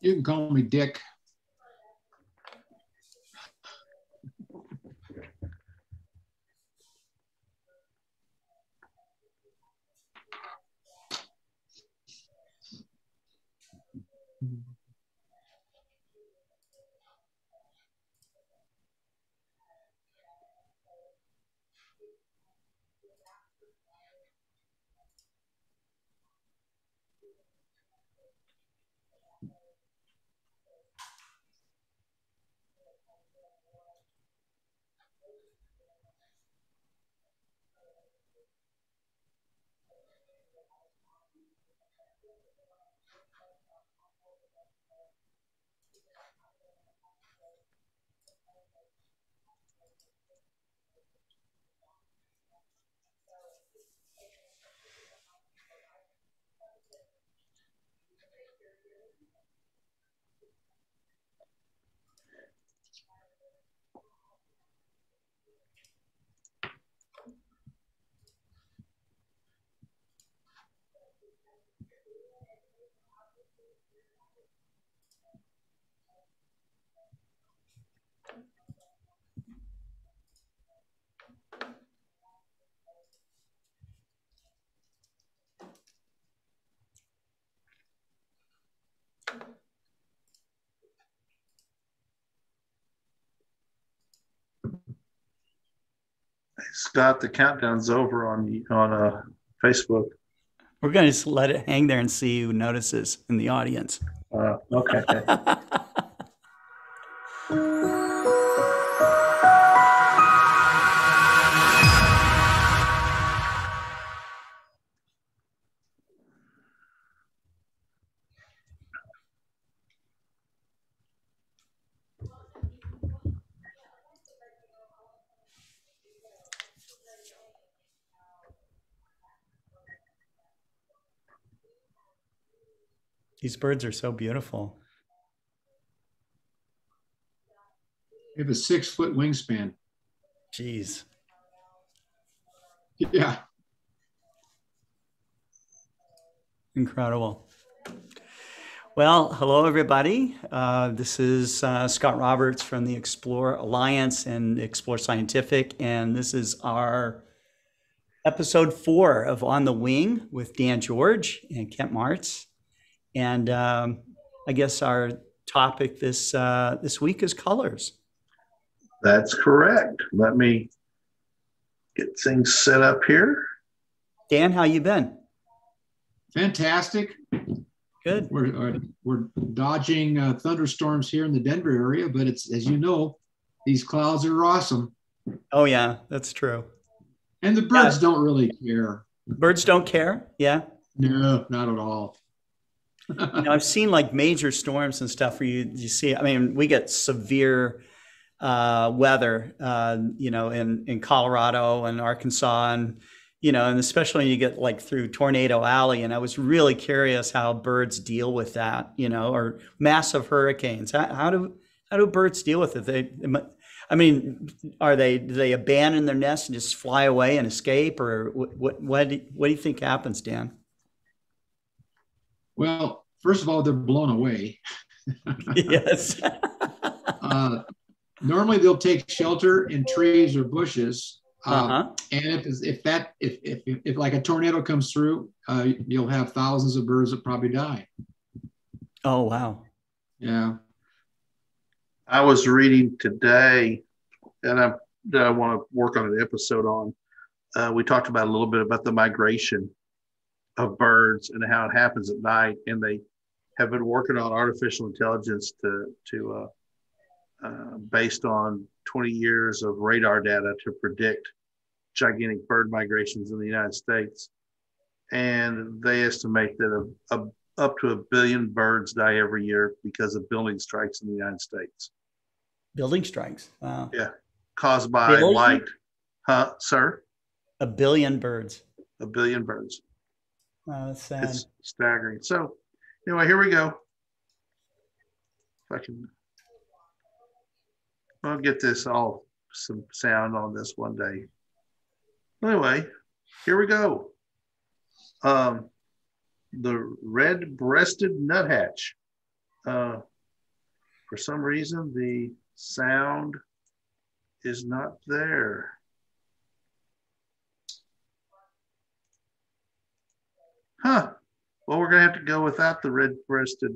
You can call me Dick. Scott, the countdown's over on on uh, Facebook. We're going to just let it hang there and see who notices in the audience. Uh, okay. These birds are so beautiful. They have a six foot wingspan. Jeez. Yeah. Incredible. Well, hello, everybody. Uh, this is uh, Scott Roberts from the Explore Alliance and Explore Scientific, and this is our episode four of On the Wing with Dan George and Kent Marts. And um, I guess our topic this uh, this week is colors. That's correct. Let me get things set up here. Dan, how you been? Fantastic. Good. We're uh, we're dodging uh, thunderstorms here in the Denver area, but it's as you know, these clouds are awesome. Oh yeah, that's true. And the birds yeah. don't really care. Birds don't care. Yeah. No, not at all. Now, I've seen like major storms and stuff where you you see. I mean, we get severe uh, weather, uh, you know, in in Colorado and Arkansas, and you know, and especially when you get like through Tornado Alley. And I was really curious how birds deal with that, you know, or massive hurricanes. How, how do how do birds deal with it? They, I mean, are they do they abandon their nest and just fly away and escape, or what what what do you think happens, Dan? Well, first of all, they're blown away. yes. uh, normally, they'll take shelter in trees or bushes. Uh, uh-huh. And if, if that if, if, if like a tornado comes through, uh, you'll have thousands of birds that probably die. Oh wow! Yeah. I was reading today, and I, I want to work on an episode on. Uh, we talked about a little bit about the migration of birds and how it happens at night. And they have been working on artificial intelligence to to uh, uh, based on 20 years of radar data to predict gigantic bird migrations in the United States. and they estimate that a, a, up to a billion birds die every year because of building strikes in the United States. Building strikes. Wow. Yeah, caused by light. Huh, sir? A billion birds. A billion birds. Wow, that's sad. It's staggering. So, anyway, here we go. If I can, I'll get this all some sound on this one day. Anyway, here we go. Um, the red-breasted nuthatch. Uh, for some reason, the sound is not there. Huh. Well, we're going to have to go without the red-breasted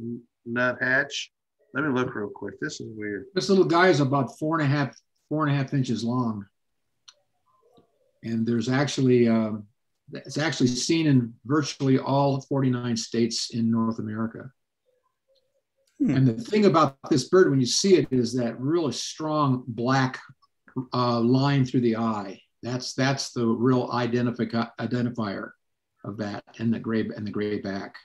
nuthatch. Let me look real quick. This is weird. This little guy is about four and a half, four and a half inches long. And there's actually, um, it's actually seen in virtually all 49 states in North America. Hmm. And the thing about this bird, when you see it, is that really strong black uh, line through the eye. That's that's the real identifi- identifier of that, and the gray and the gray back.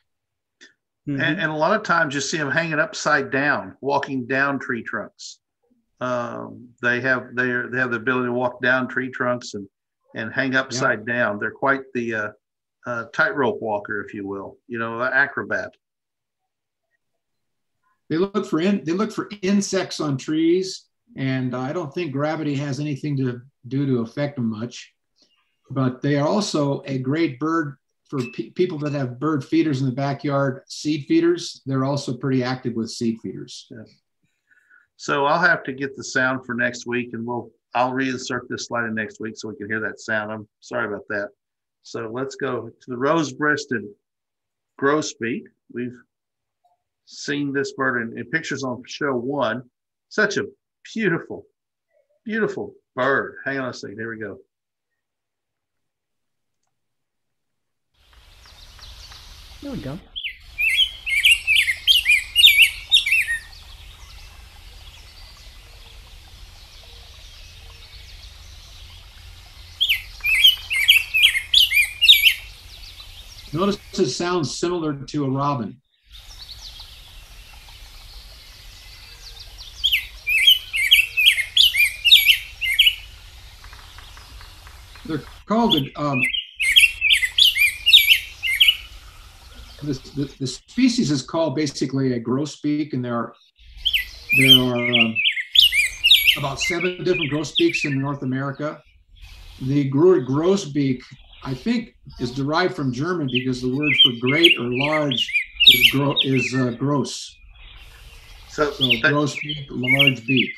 Mm-hmm. And, and, a lot of times you see them hanging upside down, walking down tree trunks. Um, they have they they have the ability to walk down tree trunks and and hang upside yeah. down. They're quite the uh, uh, tightrope walker, if you will. You know, acrobat. They look for in, they look for insects on trees, and I don't think gravity has anything to do to affect them much. But they are also a great bird for pe- people that have bird feeders in the backyard, seed feeders. They're also pretty active with seed feeders. Yeah. So I'll have to get the sound for next week, and we'll I'll reinsert this slide in next week so we can hear that sound. I'm sorry about that. So let's go to the rose-breasted grosbeak. We've seen this bird in, in pictures on show one. Such a beautiful, beautiful bird. Hang on a second. Here we go. There we go. Notice it sounds similar to a robin. They're called um, this, the, the species is called basically a grosbeak, and there are there are um, about seven different grosbeaks in North America. The word grosbeak I think is derived from German because the word for great or large is, gro- is uh, gross. So, so that, gross beak, large beak.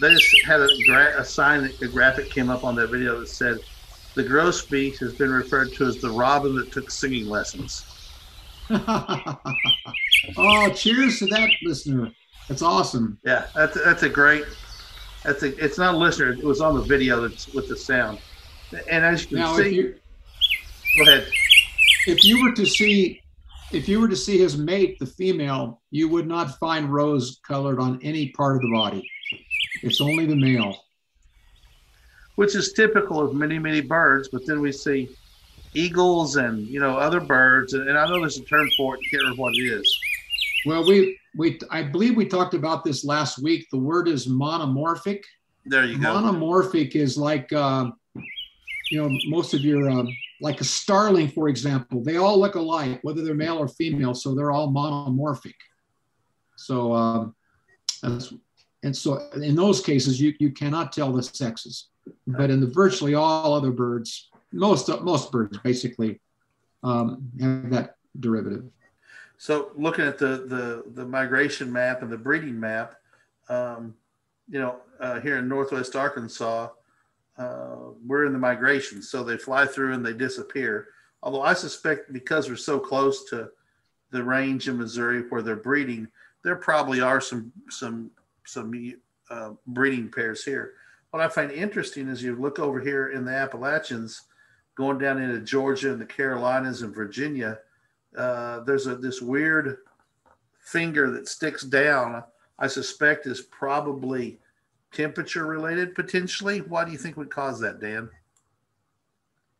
They just had a, gra- a sign, a graphic came up on that video that said, the grosbeak has been referred to as the robin that took singing lessons. oh, cheers to that listener. That's awesome. Yeah, that's, that's a great, that's a, it's not a listener. It was on the video that's with the sound. And as you can now, see, Go ahead. If you were to see, if you were to see his mate, the female, you would not find rose colored on any part of the body. It's only the male. Which is typical of many, many birds, but then we see eagles and you know other birds, and I know there's a term for it. I can't remember what it is. Well, we we I believe we talked about this last week. The word is monomorphic. There you go. Monomorphic is like uh, you know most of your um, like a starling, for example, they all look alike, whether they're male or female, so they're all monomorphic. So, um, and so in those cases, you, you cannot tell the sexes. But in the virtually all other birds, most most birds basically um, have that derivative. So, looking at the the the migration map and the breeding map, um, you know, uh, here in Northwest Arkansas, uh, we're in the migration, so they fly through and they disappear. Although I suspect because we're so close to the range in Missouri where they're breeding, there probably are some some some uh, breeding pairs here. What I find interesting is you look over here in the Appalachians, going down into Georgia and the Carolinas and Virginia. Uh, there's a this weird finger that sticks down. I suspect is probably temperature related potentially. Why do you think would cause that, Dan?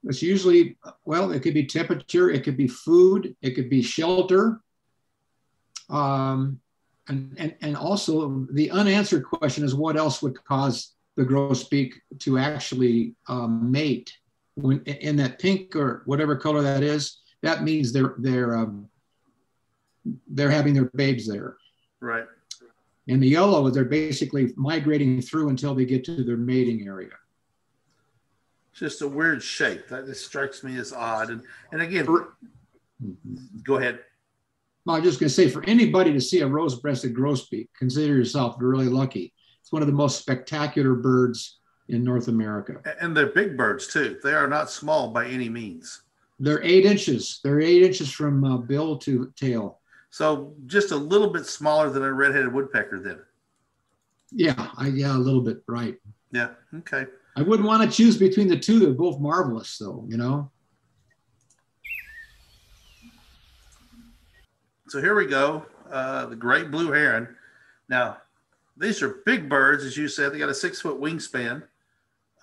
it's usually well, it could be temperature, it could be food, it could be shelter. Um, and, and, and also the unanswered question is what else would cause the grosbeak to actually um, mate when in that pink or whatever color that is that means they're they're um, they're having their babes there. Right. And the yellow is they're basically migrating through until they get to their mating area. Just a weird shape. That just strikes me as odd. And and again for, go ahead. Well, I'm just going to say for anybody to see a rose-breasted grosbeak, consider yourself really lucky. It's one of the most spectacular birds in North America. And they're big birds too. They are not small by any means. They're eight inches. They're eight inches from uh, bill to tail. So just a little bit smaller than a red-headed woodpecker, then. Yeah, I, yeah, a little bit, right? Yeah. Okay. I wouldn't want to choose between the two. They're both marvelous, though. You know. So here we go. Uh, the great blue heron. Now, these are big birds, as you said. They got a six foot wingspan.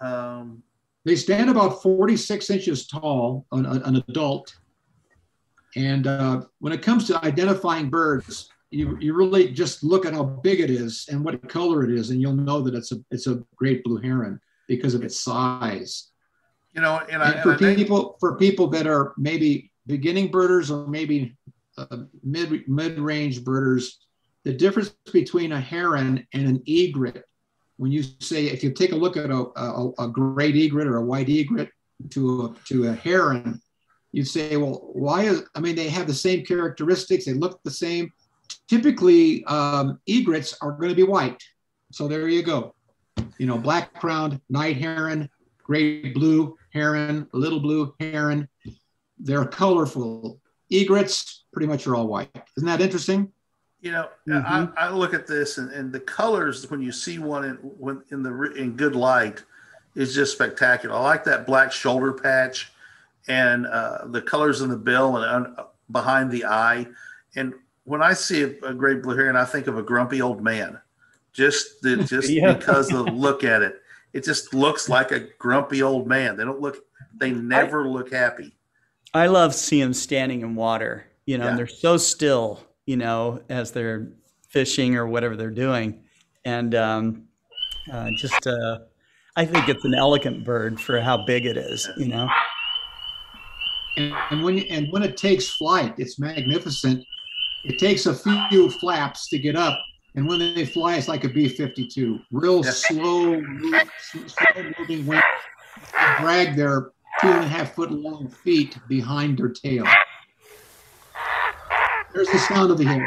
Um, they stand about 46 inches tall, an, an adult. And uh, when it comes to identifying birds, you, you really just look at how big it is and what color it is, and you'll know that it's a it's a great blue heron because of its size. You know, and, and I, for and people I, for people that are maybe beginning birders or maybe uh, mid mid range birders, the difference between a heron and an egret, when you say if you take a look at a, a, a great egret or a white egret to a, to a heron, you say, well, why is I mean they have the same characteristics, they look the same. Typically, um, egrets are going to be white. So there you go. You know, black crowned night heron, great blue heron, little blue heron. They're colorful. Egrets pretty much are all white. Isn't that interesting? You know, mm-hmm. I, I, look at this and, and the colors when you see one in when in the in good light is just spectacular. I like that black shoulder patch and uh, the colors in the bill and uh, behind the eye. And when I see a, a, great blue heron, I think of a grumpy old man. Just the, just yeah. because of the look at it, it just looks like a grumpy old man. They don't look. They never I, look happy. I love seeing them standing in water. You know, yeah. they're so still. You know, as they're fishing or whatever they're doing, and um, uh, just uh, I think it's an elegant bird for how big it is. You know. And, and when and when it takes flight, it's magnificent. It takes a few flaps to get up, and when they fly, it's like a B-52, real yeah. slow, slow moving wing. Drag their two and a half foot long feet behind their tail. There's the sound of the hill.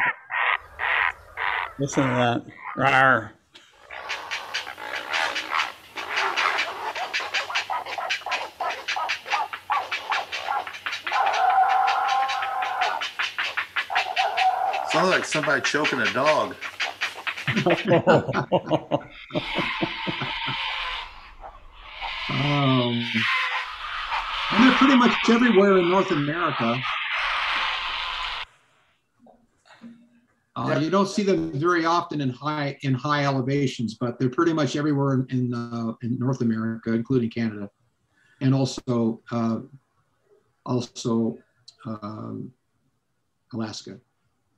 Listen to that. Rawr. Sounds like somebody choking a dog. um, and they're pretty much everywhere in North America. Uh, you don't see them very often in high in high elevations, but they're pretty much everywhere in in, uh, in North America, including Canada, and also uh, also um, Alaska.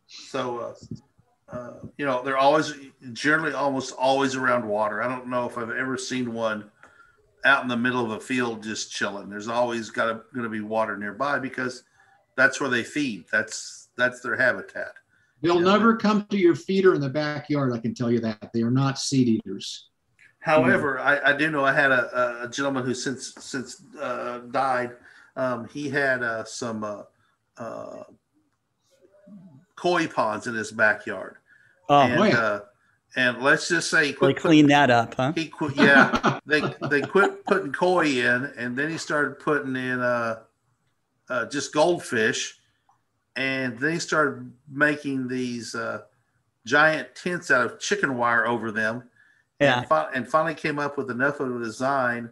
So, uh, uh, you know, they're always generally almost always around water. I don't know if I've ever seen one out in the middle of a field just chilling. There's always got to going to be water nearby because that's where they feed. That's that's their habitat. They'll you never come to your feeder in the backyard. I can tell you that they are not seed eaters. However, I, I, do know I had a, a gentleman who since since uh, died. Um, he had uh, some uh, uh koi ponds in his backyard. Oh, and, yeah. Uh, and let's just say he they clean that up, huh? He quit, yeah. they they quit putting koi in, and then he started putting in uh, uh, just goldfish, and then he started making these uh, giant tents out of chicken wire over them. Yeah. And, fi- and finally came up with enough of a design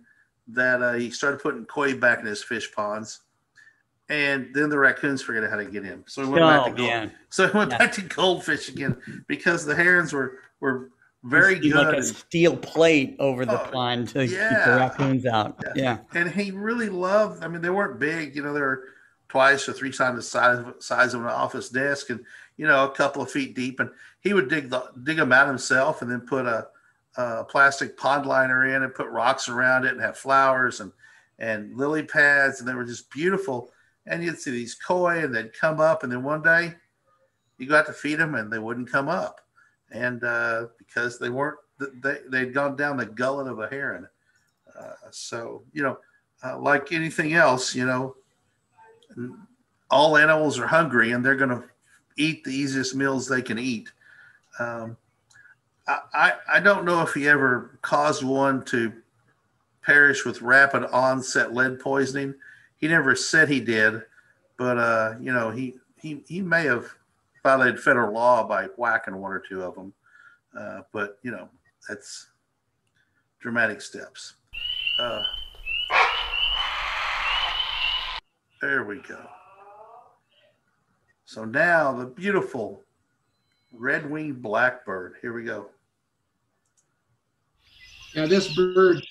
that uh, he started putting koi back in his fish ponds and then the raccoons figured out how to get in. So he went oh, back to gold. So he went yeah. back to goldfish again because the herons were were very good. Like a steel plate over the oh, pond to yeah. keep the raccoons out. Yeah. yeah. And he really loved, I mean, they weren't big, you know, they were twice or three times the size, size of an office desk and, you know, a couple of feet deep. And he would dig the, dig them out himself and then put a, a plastic pond liner in and put rocks around it and have flowers and, and lily pads. And they were just beautiful. And you'd see these koi and they'd come up. And then one day you got to feed them and they wouldn't come up and uh, because they weren't they they'd gone down the gullet of a heron. Uh, so you know, uh, like anything else, you know, all animals are hungry and they're going to eat the easiest meals they can eat. Um, I, I don't know if he ever caused one to perish with rapid onset lead poisoning. He never said he did, but uh, you know he he he may have violated federal law by whacking one or two of them. Uh, but you know, that's dramatic steps. Uh, there we go. So now the beautiful red-winged blackbird. Here we go. Now this bird,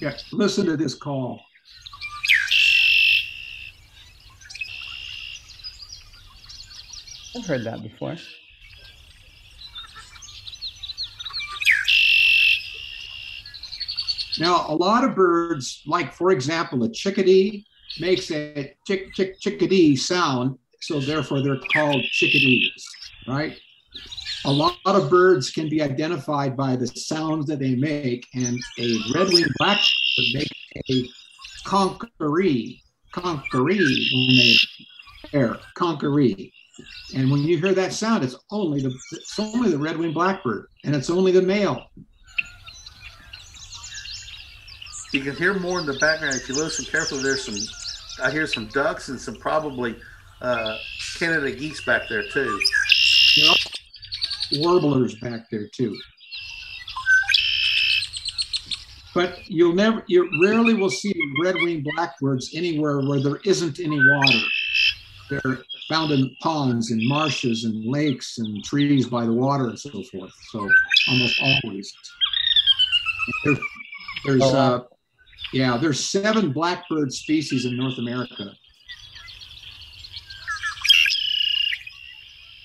yeah, listen to this call. I've heard that before. Now, a lot of birds, like for example, a chickadee makes a chick, chick, chickadee sound, so therefore they're called chickadees, right? A lot of birds can be identified by the sounds that they make, and a red-winged blackbird makes a conqueree, conqueree when they air. And when you hear that sound, it's only the it's only the red-winged blackbird, and it's only the male. You can hear more in the background if you listen carefully. There's some, I hear some ducks and some probably uh, Canada geese back there too. Yep. Warblers back there too. But you'll never, you rarely will see red-winged blackbirds anywhere where there isn't any water. They're found in ponds and marshes and lakes and trees by the water and so forth. So almost always. There, there's oh, uh, yeah, there's seven blackbird species in North America.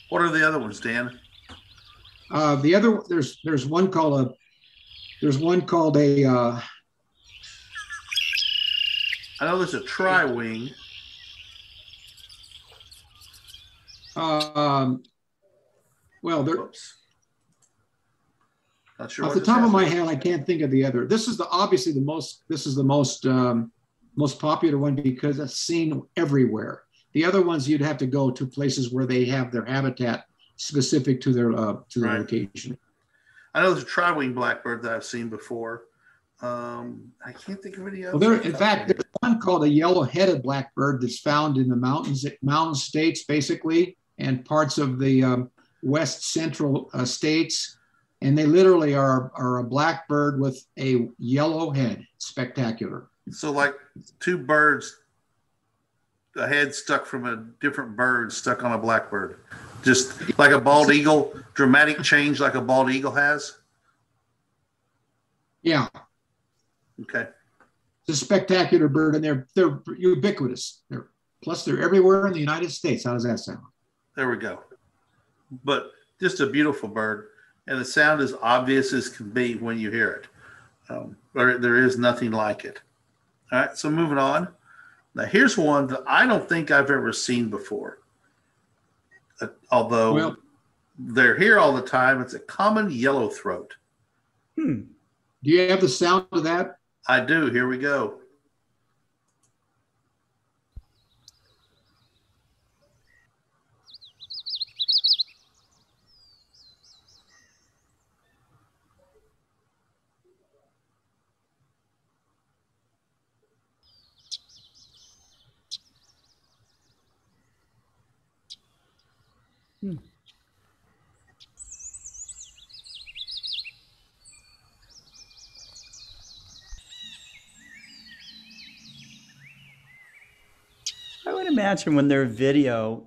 What are the other ones, Dan? Uh, the other there's there's one called a there's one called a uh, I know there's a tri-wing. Um, well, there. Oops. Not sure. Off the top of my head, I can't think of the other. This is the obviously the most. This is the most um, most popular one because it's seen everywhere. The other ones you'd have to go to places where they have their habitat specific to their uh, to their right. location. I know there's a tri-wing blackbird that I've seen before. Um, I can't think of any other. Well, there, in fact, there's one called a yellow-headed blackbird that's found in the mountains, mountain states, basically, and parts of the um, west central uh, states. And they literally are, are a blackbird with a yellow head. Spectacular. So, like two birds, a head stuck from a different bird stuck on a blackbird, just like a bald eagle. Dramatic change, like a bald eagle has. Yeah, Okay. It's a spectacular bird, and they're they're ubiquitous. They're plus they're everywhere in the United States. How does that sound? There we go. But just a beautiful bird, and the sound is obvious as can be when you hear it. Um, there, there is nothing like it. All right, so moving on. Now here's one that I don't think I've ever seen before. Uh, although well, they're here all the time, it's a common yellow throat. Hmm. Do you have the sound of that? I do. Here we go. Hmm. Imagine when they're video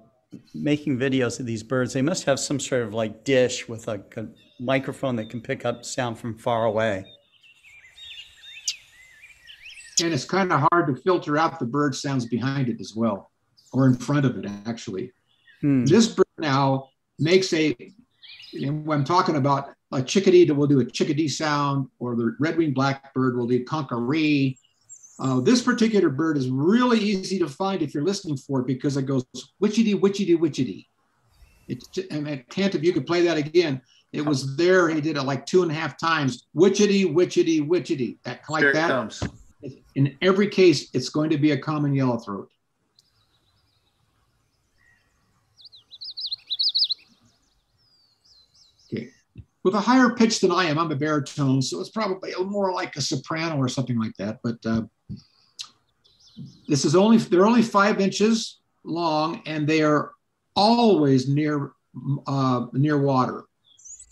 making videos of these birds, they must have some sort of like dish with a, a microphone that can pick up sound from far away. And it's kind of hard to filter out the bird sounds behind it as well, or in front of it, actually. Hmm. This bird now makes a, you know, I'm talking about a chickadee that will do a chickadee sound, or the red-winged blackbird will do concaree. Uh, this particular bird is really easy to find if you're listening for it because it goes witchetty, witchetty, witchetty. It, and Kent, if you could play that again, it was there. He did it like two and a half times. Witchetty, witchetty, witchetty. That like there that. Comes. In every case, it's going to be a common yellow throat. with a higher pitch than I am. I'm a baritone, so it's probably more like a soprano or something like that. But uh, this is only they're only five inches long, and they are always near uh, near water,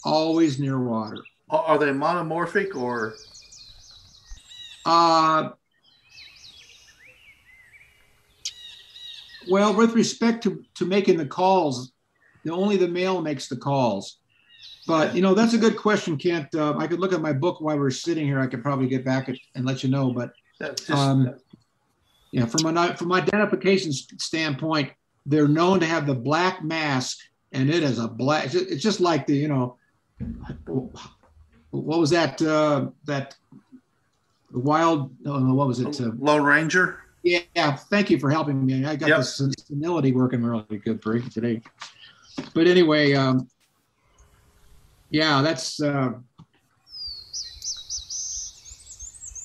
always near water. Are they monomorphic or? Uh, well, with respect to, to making the calls, the, only the male makes the calls. But you know, that's a good question, Kent. Uh, I could look at my book while we're sitting here. I could probably get back and let you know. But um, yeah, from an from identification standpoint, they're known to have the black mask, and it is a black. It's just like the you know, what was that? Uh, that wild. Oh, what was it? Uh, Lone Ranger. Yeah, thank you for helping me. I got yep. the senility working really good for you today. But anyway, um, yeah, that's uh,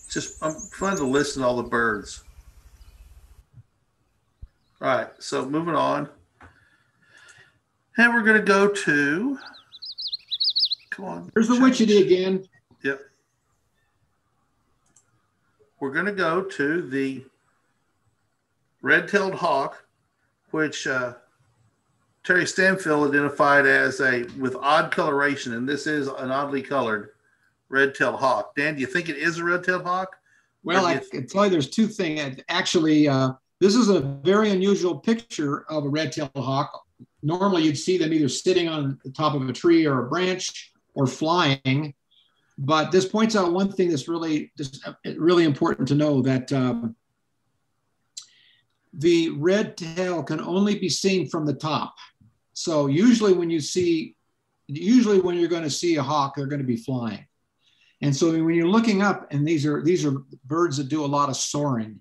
just I'm fun to listen to all the birds. All right, so moving on. And we're going to go to. Come on. There's the witchetty again. Yep. We're going to go to the red tailed hawk, which uh, Terry Stanfield identified as a with odd coloration, and this is an oddly colored red-tailed hawk. Dan, do you think it is a red-tailed hawk? Well, I can tell you there's two things. Actually, uh, this is a very unusual picture of a red-tailed hawk. Normally, you'd see them either sitting on the top of a tree or a branch or flying. But this points out one thing that's really just really important to know that um, the red tail can only be seen from the top. So usually when you see, usually when you're going to see a hawk, they're going to be flying. And so when you're looking up, and these are these are birds that do a lot of soaring.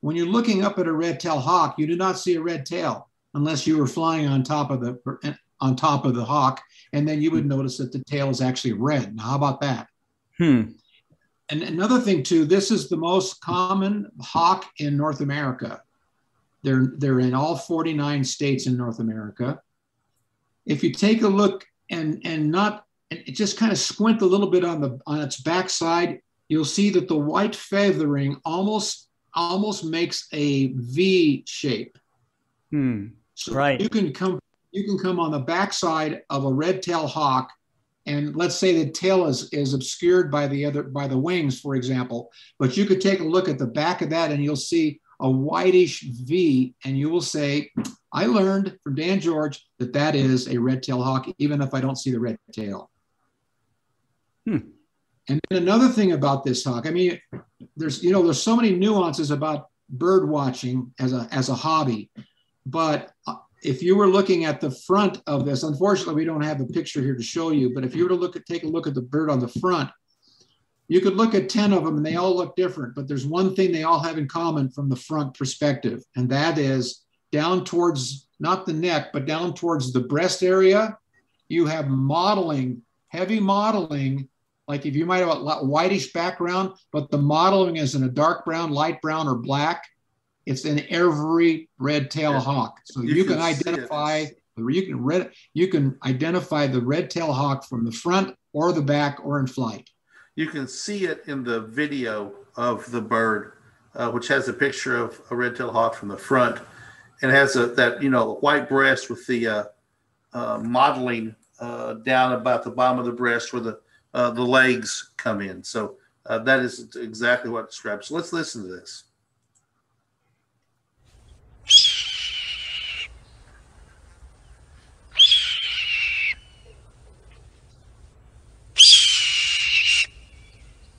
When you're looking up at a red-tailed hawk, you do not see a red tail unless you were flying on top of the on top of the hawk, and then you would notice that the tail is actually red. Now, how about that? Hmm. And another thing too, this is the most common hawk in North America. They're they're in all 49 states in North America if you take a look and and not and just kind of squint a little bit on the on its backside, you'll see that the white feathering almost almost makes a V shape. Hmm. So right. You can come you can come on the backside of a red tail hawk, and let's say the tail is is obscured by the other by the wings, for example. But you could take a look at the back of that, and you'll see a whitish V, and you will say, I learned from Dan George that that is a red tail hawk, even if I don't see the red tail. Hmm. And then another thing about this hawk, I mean, there's you know there's so many nuances about bird watching as a as a hobby, but uh, if you were looking at the front of this, unfortunately we don't have a picture here to show you, but if you were to look at take a look at the bird on the front, you could look at 10 of them and they all look different, but there's one thing they all have in common from the front perspective, and that is down towards not the neck, but down towards the breast area, you have mottling, heavy mottling. Like if you might have a whitish background, but the mottling is in a dark brown, light brown, or black, it's in every red tail hawk. So you, you can, can identify you can red, you can identify the red tail hawk from the front or the back or in flight. You can see it in the video of the bird, uh, which has a picture of a red-tailed hawk from the front, and has a that you know white breast with the uh, uh, mottling uh, down about the bottom of the breast where the uh, the legs come in. So uh, that is exactly what describes. So let's listen to this.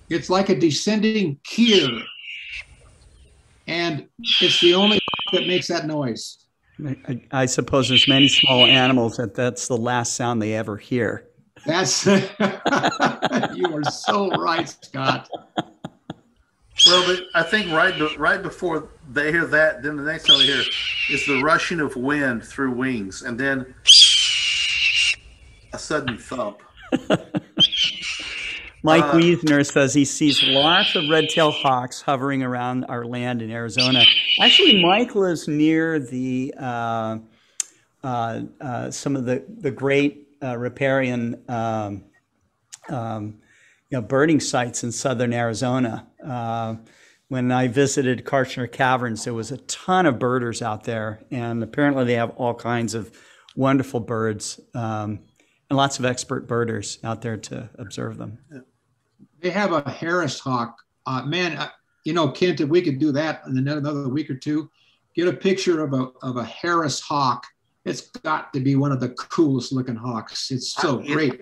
It's like a descending keel, And it's the only that makes that noise. I, I suppose there's many small animals that that's the last sound they ever hear. That's you are so right, Scott. Well, but I think right right before they hear that, then the next time they hear is the rushing of wind through wings, and then a sudden thump. Mike uh, Wiesner says he sees lots of red-tailed hawks hovering around our land in Arizona. Actually, Mike lives near the uh, uh, uh some of the the great uh, riparian um, um, you know, birding sites in southern Arizona. Uh, when I visited Kartchner Caverns, there was a ton of birders out there, and apparently they have all kinds of wonderful birds um, and lots of expert birders out there to observe them. They have a Harris hawk. Uh, man, you know, Kent, if we could do that in another week or two, get a picture of a, of a Harris hawk. It's got to be one of the coolest looking hawks. It's so great.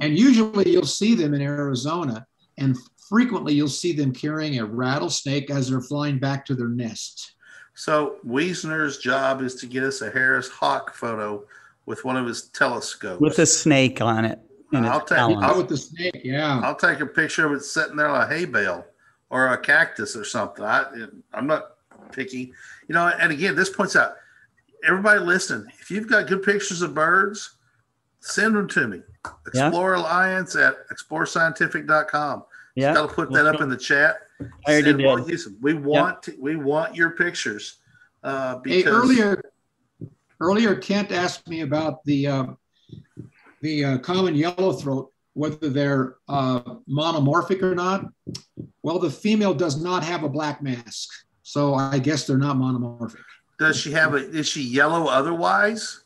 And usually you'll see them in Arizona, and frequently you'll see them carrying a rattlesnake as they're flying back to their nest. So Wiesner's job is to get us a Harris hawk photo with one of his telescopes with a snake on it. I'll take I'll, oh, with the snake. Yeah, I'll take a picture of it sitting there on a hay bale or a cactus or something. I I'm not picky, you know. And again, this points out everybody listen. If you've got good pictures of birds, send them to me. Explore yeah. Alliance at explorescientific.com. Yeah. Got to put that up in the chat. I already did. We want to, we want your pictures. Uh, because hey, earlier, earlier Kent asked me about the uh, the uh, common yellowthroat, whether they're uh, monomorphic or not. Well, the female does not have a black mask, so I guess they're not monomorphic. Does she have a? Is she yellow otherwise?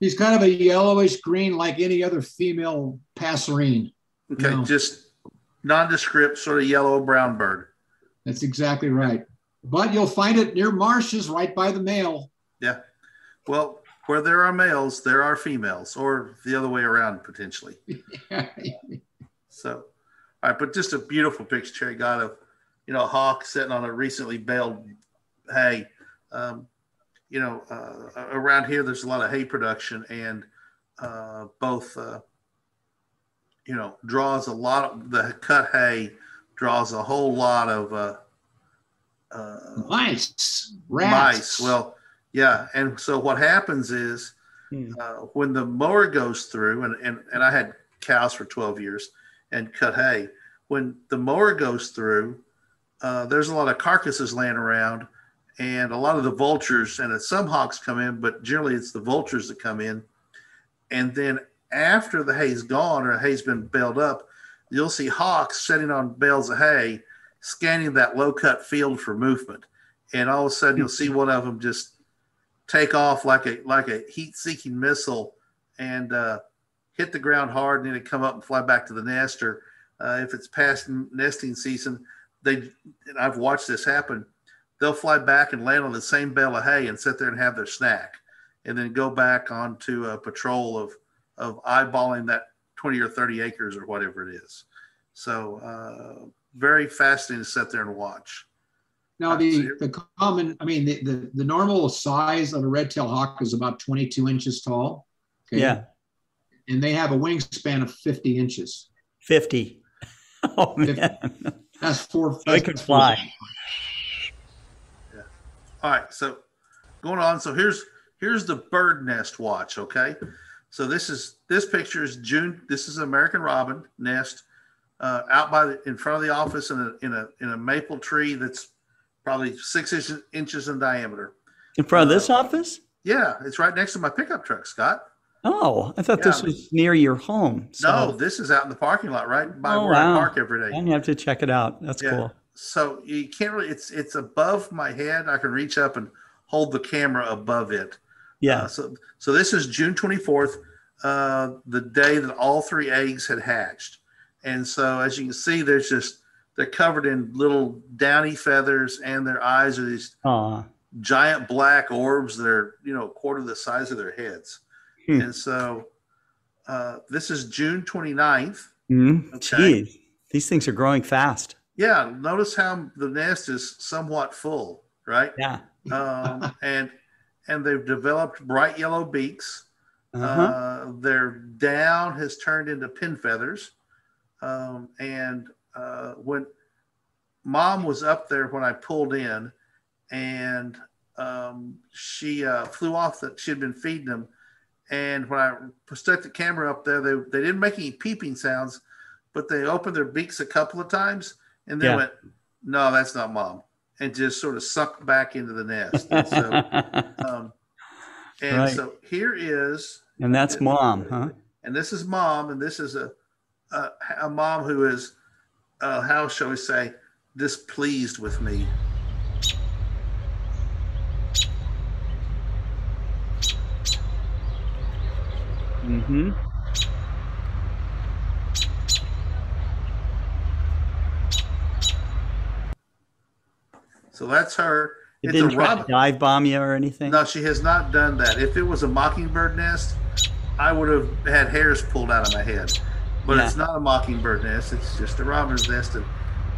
He's kind of a yellowish green, like any other female passerine. Okay, you know? just nondescript, sort of yellow brown bird. That's exactly right. But you'll find it near marshes, right by the male. Yeah. Well, where there are males, there are females, or the other way around potentially. so, all right, but just a beautiful picture I got of, you know, a hawk sitting on a recently baled hay. Um, you know, uh, around here, there's a lot of hay production, and uh, both, uh, you know, draws a lot of the cut hay draws a whole lot of uh, uh, mice, rats. mice. Well, yeah, and so what happens is hmm. Uh, when the mower goes through, and, and and I had cows for 12 years and cut hay. When the mower goes through, there's a lot of carcasses laying around and a lot of the vultures and some hawks come in, but generally it's the vultures that come in. And then after the hay's gone or hay's been baled up, you'll see hawks sitting on bales of hay, scanning that low cut field for movement. And all of a sudden you'll see one of them just take off like a like a heat seeking missile and uh, hit the ground hard, and then it come up and fly back to the nest. Or uh, if it's past nesting season, they and I've watched this happen they'll fly back and land on the same bale of hay and sit there and have their snack and then go back onto a patrol of of eyeballing that 20 or 30 acres or whatever it is. So uh, very fascinating to sit there and watch. Now the the common i mean the, the, the normal size of a red-tailed hawk is about 22 inches tall. Okay? yeah. And they have a wingspan of 50 inches. 50 oh man. That's four so could fly all right, so going on. So here's here's the bird nest watch. Okay, so this is this picture is June. This is an American robin nest uh, out by the, in front of the office in a in a in a maple tree that's probably six inches, inches in diameter. In front of this uh, office? Yeah, it's right next to my pickup truck, Scott. Oh, I thought yeah. this was near your home. So. No, this is out in the parking lot, right by oh, where wow. I park every day. I have to check it out. That's yeah. cool so you can't really it's it's above my head i can reach up and hold the camera above it yeah uh, so so this is june 24th uh, the day that all three eggs had hatched and so as you can see there's just they're covered in little downy feathers and their eyes are these Aww. giant black orbs that are you know a quarter the size of their heads hmm. and so uh, this is june 29th mm, okay. These things are growing fast. Yeah, notice how the nest is somewhat full, right? Yeah. um, and and they've developed bright yellow beaks. Uh-huh. Uh, their down has turned into pin feathers, um, and uh, when mom was up there when I pulled in, and um, she uh, flew off that she had been feeding them. And when I stuck the camera up there, they, they didn't make any peeping sounds, but they opened their beaks a couple of times and then yeah. went, No, that's not mom. And just sort of sucked back into the nest. And so, um, and right. so here is. And that's mom, huh? And this is mom. And this is a, a, a mom who is, uh, how shall we say, displeased with me Mm-hmm. So that's her. It it's didn't try to dive bomb you or anything. No, she has not done that. If it was a mockingbird nest, I would have had hairs pulled out of my head. But yeah. it's not a mockingbird nest. It's just a robin's nest, and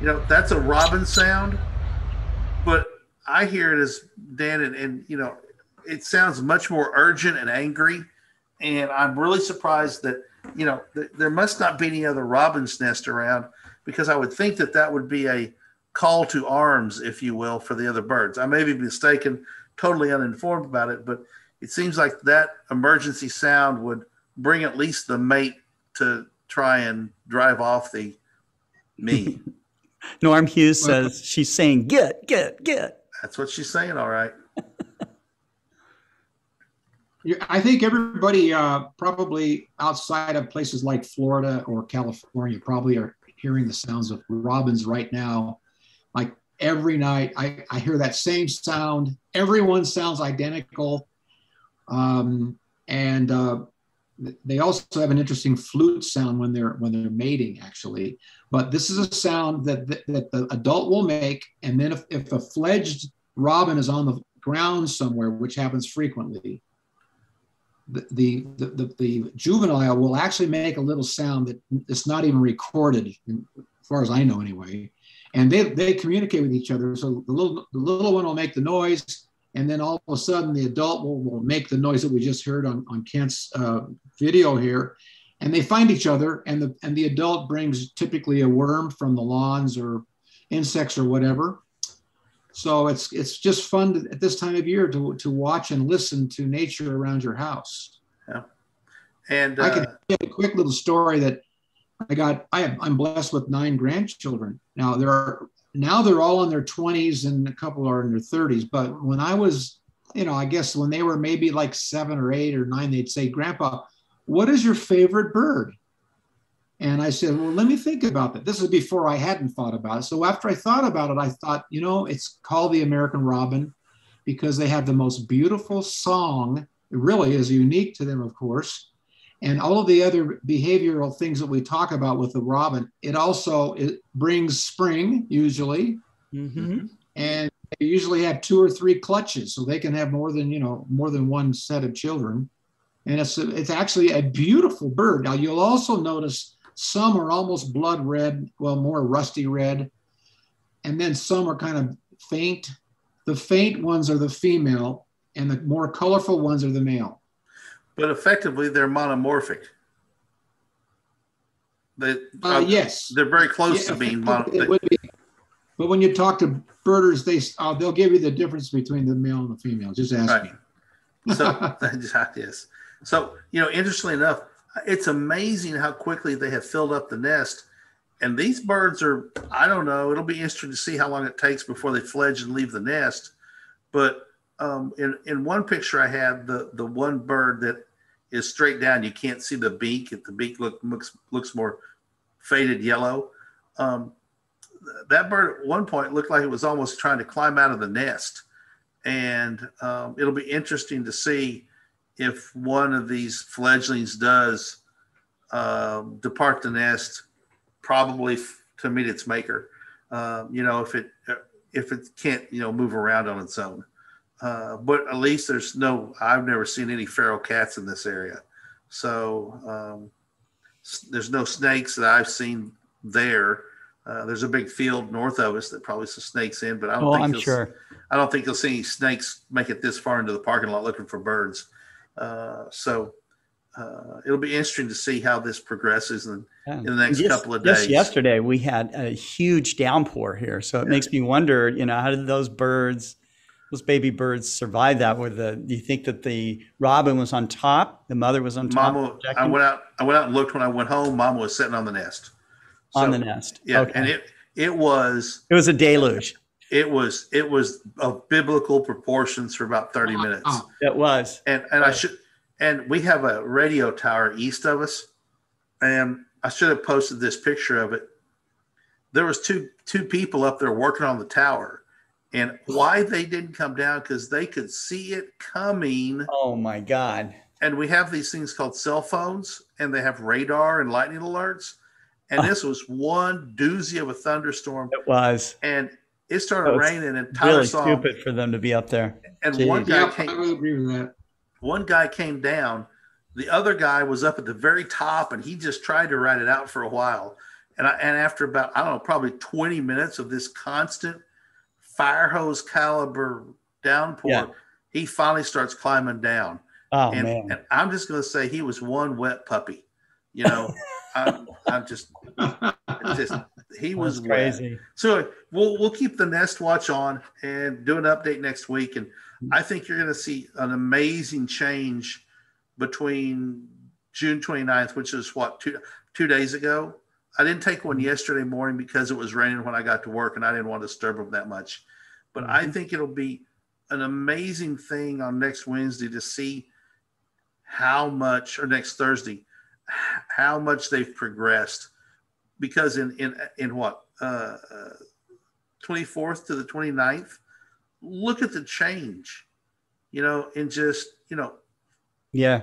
you know that's a robin sound. But I hear it as Dan, and, and you know, it sounds much more urgent and angry and I'm really surprised that you know th- there must not be any other robin's nest around because I would think that that would be a call to arms, if you will, for the other birds. I may be mistaken, totally uninformed about it, but it seems like that emergency sound would bring at least the mate to try and drive off the me. Norm Hughes says she's saying get, get, get. That's what she's saying, all right. I think everybody, uh, probably outside of places like Florida or California, probably are hearing the sounds of robins right now. Every night, I, I hear that same sound. Everyone sounds identical. Um, and uh, they also have an interesting flute sound when they're when they're mating, actually. But this is a sound that, that, that the adult will make, and then if, if a fledged robin is on the ground somewhere, which happens frequently, the, the, the, the, juvenile will actually make a little sound that it's not even recorded, as far as I know anyway. And they, they communicate with each other. So the little, the little one will make the noise, and then all of a sudden the adult will, will make the noise that we just heard on, on Kent's uh, video here. And they find each other, and the, and the adult brings typically a worm from the lawns or insects or whatever so it's it's just fun to, at this time of year to to watch and listen to nature around your house. Yeah, and uh, I can tell a quick little story that I got. I am, I'm blessed with nine grandchildren. Now there are now they're all in their 20s and a couple are in their 30s. But when I was, you know, I guess when they were maybe like seven or eight or nine, they'd say, "Grandpa, what is your favorite bird?" And I said, well, let me think about that. This is before I hadn't thought about it. So after I thought about it, I thought, you know, it's called the American Robin because they have the most beautiful song. It really is unique to them, of course. And all of the other behavioral things that we talk about with the robin, it also it brings spring usually. Mm-hmm. And they usually have two or three clutches, so they can have more than, you know, more than one set of children. And it's, it's actually a beautiful bird. Now, you'll also notice some are almost blood red, well, more rusty red. And then some are kind of faint. The faint ones are the female, and the more colorful ones are the male. But effectively, they're monomorphic. They, uh, uh, yes, they're very close yeah, to being monomorphic. Be. But when you talk to birders, they uh, they'll give you the difference between the male and the female. Just ask right. me. so yes. So you know, interestingly enough, it's amazing how quickly they have filled up the nest. And these birds are, I don't know, it'll be interesting to see how long it takes before they fledge and leave the nest. But um, in, in one picture I had, the, the one bird that is straight down, you can't see the beak. The beak look, looks, looks more faded yellow. Um, that bird at one point looked like it was almost trying to climb out of the nest. And um, it'll be interesting to see if one of these fledglings does uh, depart the nest, probably f- to meet its maker. Uh, you know, if it if it can't you know move around on its own. Uh, but at least there's no. I've never seen any feral cats in this area, so um, there's no snakes that I've seen there. Uh, there's a big field north of us that probably some snakes in, but I don't oh, think I'm you'll, sure. I don't think you'll see any snakes make it this far into the parking lot looking for birds. Uh, so uh, it'll be interesting to see how this progresses in, Yeah. in the next Just- couple of Just days. yesterday, we had a huge downpour here, so it makes me wonder. You know, how did those birds, those baby birds, survive that? With the, do you think that the robin was on top, the mother was on top, Mama, I went out. I went out and looked when I went home. Mama was sitting on the nest. on the nest? Yeah, okay. and it it was it was a deluge. it was it was of biblical proportions for about thirty uh-huh. minutes. Oh, It was. And and I should and we have a radio tower east of us, and I should have posted this picture of it. There was two two people up there working on the tower, and why they didn't come down because they could see it coming. Oh my God. And we have these things called cell phones, and they have radar and lightning alerts. And uh-huh. this was one doozy of a thunderstorm, It was and it started Oh, raining. And Tyler really saw, stupid for them to be up there. and Jeez. one guy yeah, came. I would agree with that. one guy came down the other guy was up at the very top and he just tried to ride it out for a while and I, and after about i don't know probably 20 minutes of this constant fire hose caliber downpour Yeah. he finally starts climbing down Oh and, man. and i'm just going to say he was one wet puppy you know I'm, I'm just just he was That's wet. crazy. So we'll we'll keep the nest watch on and do an update next week. And I think you're going to see an amazing change between June 29th, which is what two two days ago. I didn't take one mm-hmm. yesterday morning because it was raining when I got to work, and I didn't want to disturb them that much. But I think it'll be an amazing thing on next Wednesday to see how much, or next Thursday, how much they've progressed. Because in in in what uh, uh, 24th to the 29th, look at the change, you know, in just, you know, Yeah.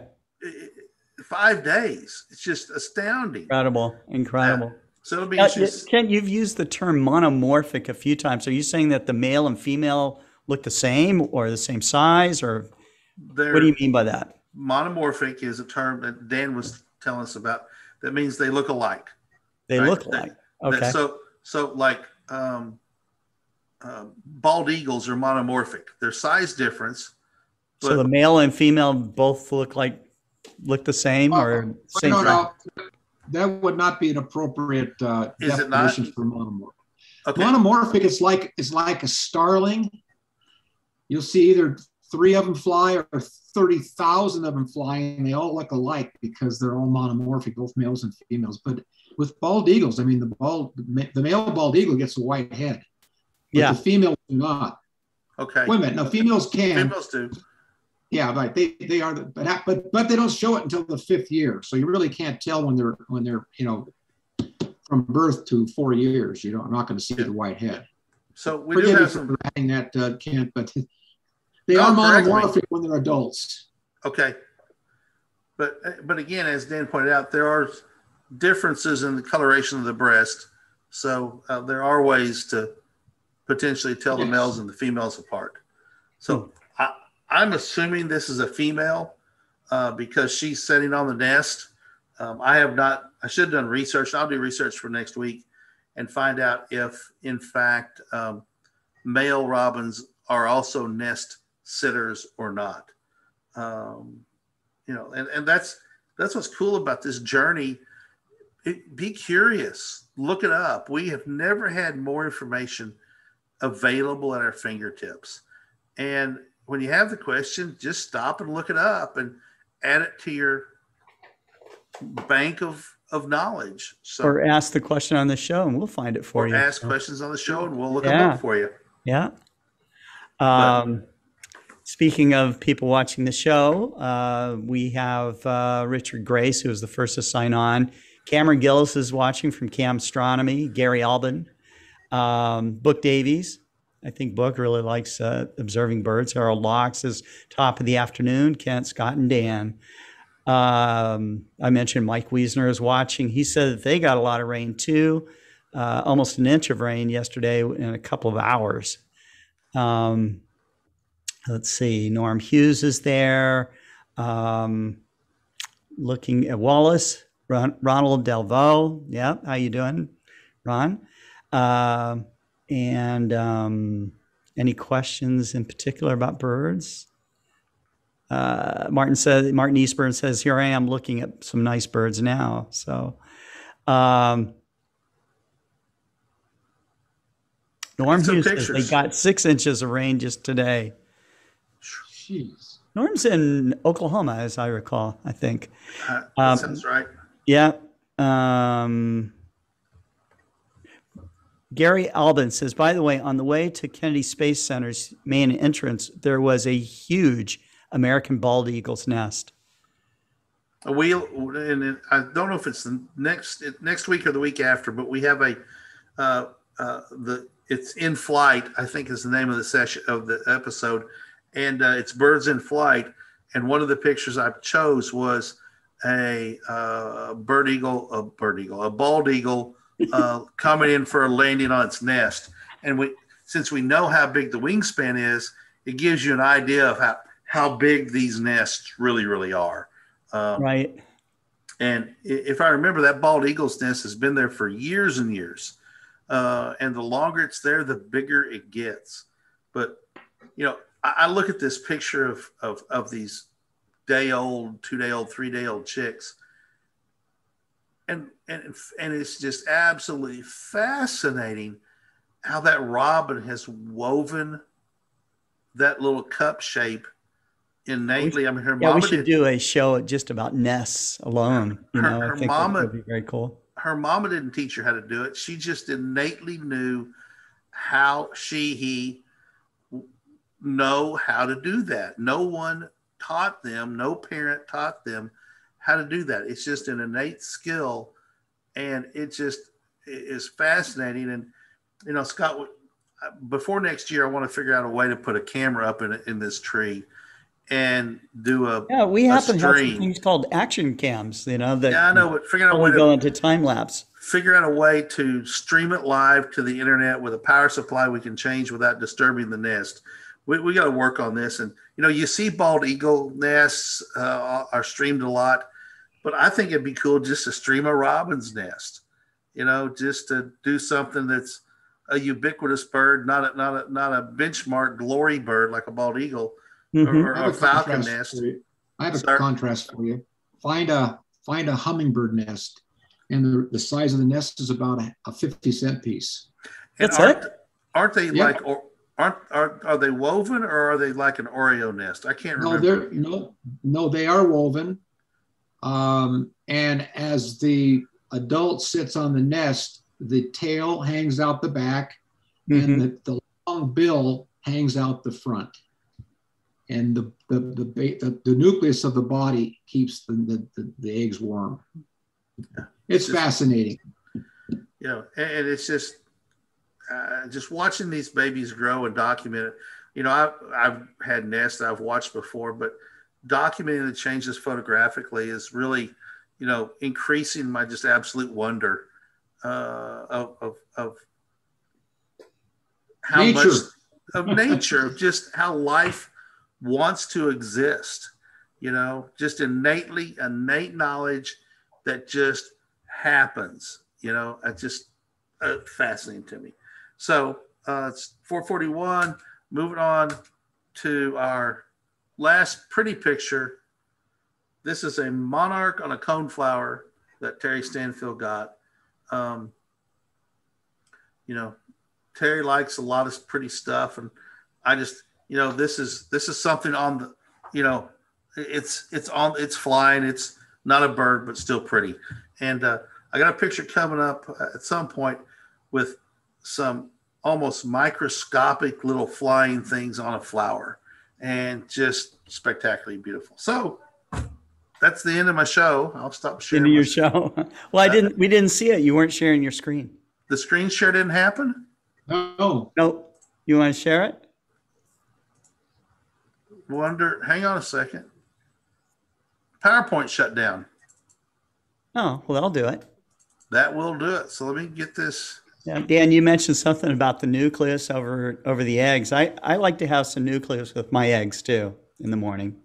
five days. It's just astounding. Incredible. Incredible. So it'll be Uh, interesting. Kent, you've used the term monomorphic a few times. Are you saying that the male and female look the same or the same size or They're, what do you mean by that? monomorphic is a term that Dan was telling us about. That means they look alike. They Right. look That- like. That- Okay. so, so like um, uh, bald eagles are monomorphic. Their size difference. So the male and female both look like look the same or same no, no, that would not be an appropriate uh, Is it not? definition for monomorphic. Okay. Monomorphic is like is like a starling. You'll see either three of them fly or thirty thousand of them fly, and they all look alike because they're all monomorphic, both males and females. But with bald eagles, I mean, the bald the male bald eagle gets a white head, but Yeah. the females do not. Okay. Wait a minute, no, females can. Females do. Yeah, right. They they are, the, but but but they don't show it until the fifth year, so you really can't tell when they're when they're you know from birth to four years. You don't, I'm not going to see the white head. So we do Forgive me have some. adding that, uh, Kent, but they are monomorphic when they're adults. Okay. But but again, as Dan pointed out, there are differences in the coloration of the breast. So uh, there are ways to potentially tell the males and the females apart. So I, I'm assuming this is a female uh, because she's sitting on the nest. Um, I have not. I should have done research. I'll do research for next week and find out if, in fact, um, male robins are also nest sitters or not. Um, you know, and, and that's that's what's cool about this journey. It, be curious, look it up. We have never had more information available at our fingertips. And when you have the question, just stop and look it up and add it to your bank of of knowledge. So or ask the question on the show and we'll find it for or you. ask questions on the show and we'll look them up for you. Yeah. Um, speaking of people watching the show, uh, we have uh, Richard Grace, who was the first to sign on. Cameron Gillis is watching from Cam Astronomy. Gary Albin, um, Book Davies. I think Book really likes uh, observing birds. Harold Locks is top of the afternoon. Kent, Scott, and Dan. Um, I mentioned Mike Wiesner is watching. He said that they got a lot of rain too, uh, almost an inch of rain yesterday in a couple of hours. Um, let's see, Norm Hughes is there. Um, looking at Wallace, Ron, Ronald Delvaux. Yeah, how you doing? Ron. Uh, and um, any questions in particular about birds? Uh, Martin says Martin Eastburn says, "Here I am looking at some nice birds now." So, um, Norm Hughes says they got six inches of rain just today. Jeez. Norm's in Oklahoma, as I recall. I think. Uh, um, sounds right. Yeah. Um, Gary Albin says, by the way, on the way to Kennedy Space Center's main entrance, there was a huge American bald eagle's nest. A wheel, and I don't know if it's the next next week or the week after, but we have a uh, uh, the it's in flight. I think is the name of the session of the episode, and uh, it's birds in flight. And one of the pictures I chose was a uh, bird eagle, a bird eagle, a bald eagle uh, coming in for a landing on its nest. And we, since we know how big the wingspan is, it gives you an idea of how how big these nests really, really are. Um, right. And if I remember, that bald eagle's nest has been there for years and years. Uh, and the longer it's there, the bigger it gets. But, you know, I, I look at this picture of, of, of these day old, two day old, three day old chicks. And, and, and it's just absolutely fascinating how that robin has woven that little cup shape innately. I mean, her yeah, we should did, do a show just about nests alone. You her, know, her I think mama would be very cool. Her mama didn't teach her how to do it. She just innately knew how she he know how to do that. No one taught them. No parent taught them how to do that. It's just an innate skill, and it just is fascinating. And you know, Scott, uh, before next year, I want to figure out a way to put a camera up in in this tree and do a yeah. We happen to have things called action cams. You know that yeah, I know, but figure out a way to go into time lapse. Figure out a way to stream it live to the internet with a power supply we can change without disturbing the nest. We, we got to work on this, and you know, you see bald eagle nests uh, are streamed a lot, but I think it'd be cool just to stream a robin's nest. You know, just to do something that's a ubiquitous bird, not a not a not a benchmark glory bird like a bald eagle mm-hmm. or, or a falcon nest. I have a Sorry. contrast for you. Find a find a hummingbird nest, and the, the size of the nest is about a, a fifty cent piece. That's aren't, it. Aren't they yeah. like or aren't are, are they woven or are they like an oriole nest? I can't no, remember. They're, no, no, they are woven. Um, and as the adult sits on the nest, the tail hangs out the back, mm-hmm. and the, the long bill hangs out the front and the the, the, the, the nucleus of the body keeps the, the, the, the eggs warm. It's, just, fascinating. Yeah, and it's just uh, just watching these babies grow and document it. You know, I've, I've had nests I've watched before, but documenting the changes photographically is really, you know, increasing my just absolute wonder uh, of, of, of how nature. much of nature, of just how life wants to exist, you know, just innately, innate knowledge that just happens, you know, it's just uh, fascinating to me. So uh, it's 441, moving on to our last pretty picture. This is a monarch on a coneflower that Terry Stanfield got. Um, you know, Terry likes a lot of pretty stuff, and I just you know this is this is something on the you know it's it's on it's flying it's not a bird but still pretty and uh, i got a picture coming up at some point with some almost microscopic little flying things on a flower and just spectacularly beautiful so that's the end of my show i'll stop sharing into your show well i uh, didn't we didn't see it you weren't sharing your screen the screen share didn't happen no no you want to share it wonder, hang on a second. PowerPoint shut down. Oh, well, that'll do it. That will do it. So let me get this. Yeah, Dan, you mentioned something about the nucleus over over the eggs. I, I like to have some nucleus with my eggs too in the morning.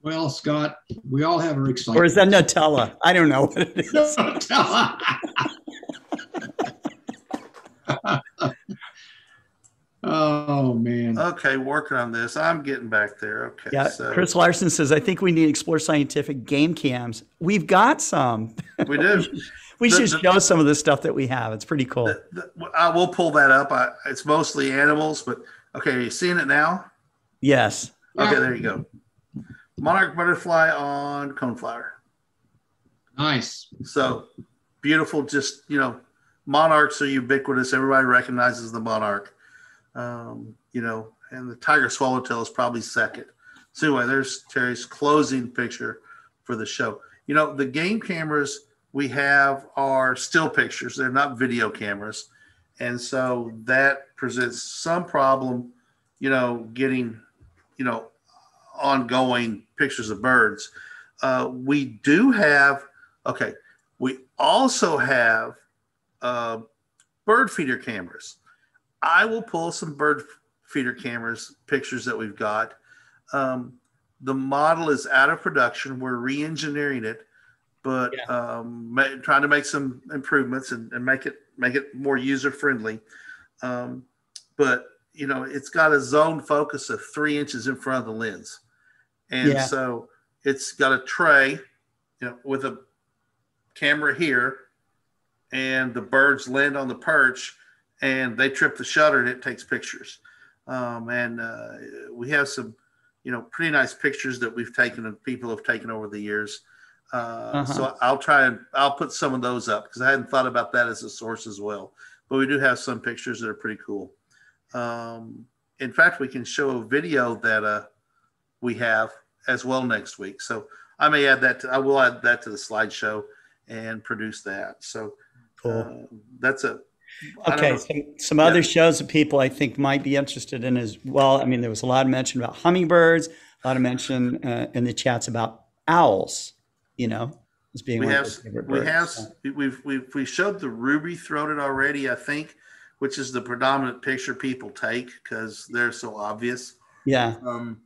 Well, Scott, we all have our excitement. Or is that Nutella? I don't know what it is. Nutella. oh man. Okay, working on this. I'm getting back there. Okay. Yeah. so Chris Larson says, I think we need to explore scientific game cams. We've got some. we do. we The- should the- show some of the stuff that we have. It's pretty cool. The- the- I will pull that up. I, it's mostly animals, but okay, are you seeing it now? Yes. Okay, Yeah. there you go. Monarch butterfly on coneflower. Nice. So beautiful. Just you know, monarchs are ubiquitous. Everybody recognizes the monarch. Um, you know, and the tiger swallowtail is probably second. So anyway, there's Terry's closing picture for the show. You know, the game cameras we have are still pictures. They're not video cameras, and so that presents some problem. You know, getting you know ongoing pictures of birds. Uh, we do have Okay. We also have uh, bird feeder cameras. I will pull some bird feeder cameras pictures that we've got. Um, the model is out of production. We're re-engineering it, but Yeah. um, ma- trying to make some improvements and, and make it make it more user friendly. Um, but you know, it's got a zone focus of three inches in front of the lens, and Yeah. so it's got a tray, you know, with a camera here and the birds land on the perch and they trip the shutter and it takes pictures um, and uh, we have some you know pretty nice pictures that we've taken and people have taken over the years uh, Uh-huh. so i'll try and i'll put some of those up because i hadn't thought about that as a source as well but we do have some pictures that are pretty cool um, in fact we can show a video that uh, we have as well next week so i may add that to, i will add that to the slideshow and produce that. So Cool. uh, that's a Okay, know. some, some other shows that people I think might be interested in as well. I mean, there was a lot of mention about hummingbirds, a lot of mention uh, in the chats about owls. You know, as being we have of favorite we birds. have So, we've we've we showed the ruby throated already. I think, which is the predominant picture people take because they're so obvious. yeah, Um,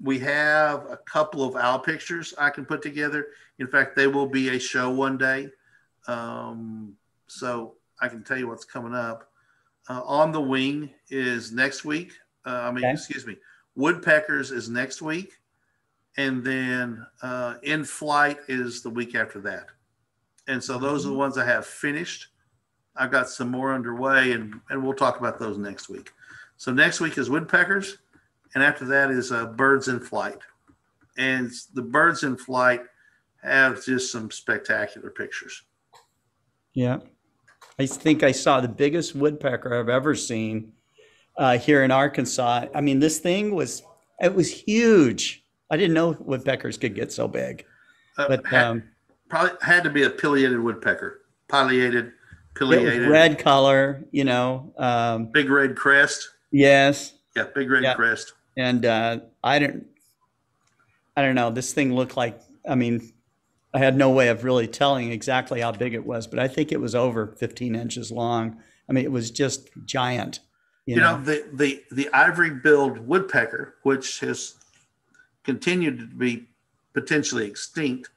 we have a couple of owl pictures I can put together. In fact, they will be a show one day. Um, so I can tell you what's coming up. Uh, on the wing is next week. Uh, I mean, Okay. excuse me. Woodpeckers is next week. And then uh, in flight is the week after that. And so those are the ones I have finished. I've got some more underway, and, and we'll talk about those next week. So next week is woodpeckers and after that is uh, birds in flight. And the birds in flight have just some spectacular pictures. yeah. I think I saw the biggest woodpecker I've ever seen uh, here in Arkansas. I mean, this thing was it was huge. I didn't know woodpeckers could get so big, Uh, but had, um, probably had to be a pileated woodpecker, pileated, pileated, red color. You know, um, big red crest. yes. Yeah, big red Yeah. crest. and uh, I don't, I don't know. This thing looked like. I mean, I had no way of really telling exactly how big it was, but I think it was over 15 inches long. I mean, it was just giant. You, You know, know, the, the, the ivory billed woodpecker, which has continued to be potentially extinct,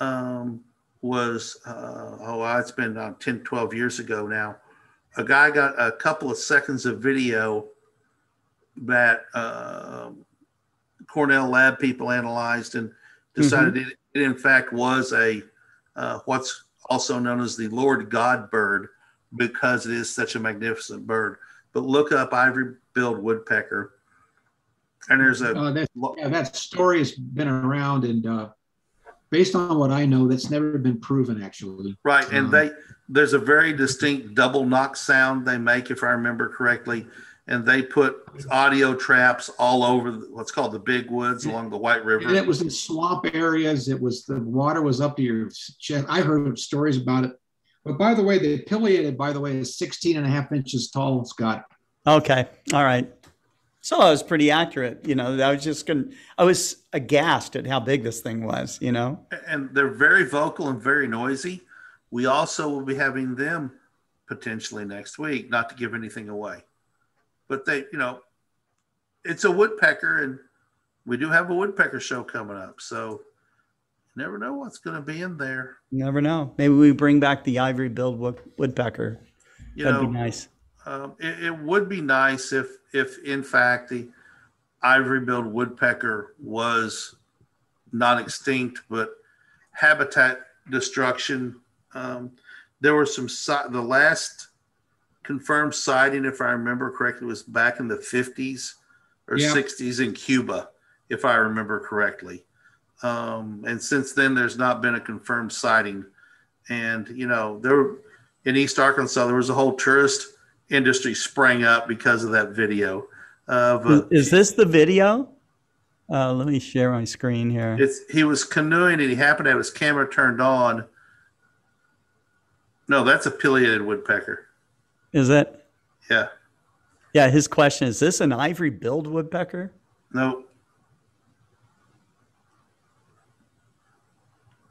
um, was, uh, oh, it's been uh, 10, 12 years ago now. A guy got a couple of seconds of video that uh, Cornell lab people analyzed and decided it, it, in fact, was a uh, what's also known as the Lord God bird because it is such a magnificent bird but look up ivory billed woodpecker. And there's a Uh, that, yeah, that story has been around, and uh, based on what I know, that's never been proven actually. right, and Um, they there's a very distinct double knock sound they make, if I remember correctly, and they put audio traps all over the- what's called the big woods along the White River. And it was in swamp areas. It was the water was up to your chest. I heard stories about it. But by the way, the pileated, by the way, is 16 and a half inches tall, Scott. okay, all right. So I was pretty accurate. You know, I was just going. I was aghast at how big this thing was. You know. And they're very vocal and very noisy. We also will be having them potentially next week, not to give anything away. But they, you know, it's a woodpecker, and we do have a woodpecker show coming up. So never know what's going to be in there. You never know. Maybe we bring back the ivory billed wood, woodpecker. You That'd know, be nice. Um, it, it would be nice if, if in fact the ivory-billed woodpecker was not extinct, but habitat destruction. Um, there were some the last confirmed sighting, if I remember correctly, was back in the 50s or Yeah. 60s in Cuba, if I remember correctly. Um, and since then, there's not been a confirmed sighting. And you know, there in East Arkansas, there was a whole tourist industry sprang up because of that video. Of Is, uh, is this the video? Uh, let me share my screen here. it's he was canoeing and he happened to have his camera turned on. No, that's a pileated woodpecker. Is it? Yeah. Yeah, his question is this an ivory billed woodpecker? No.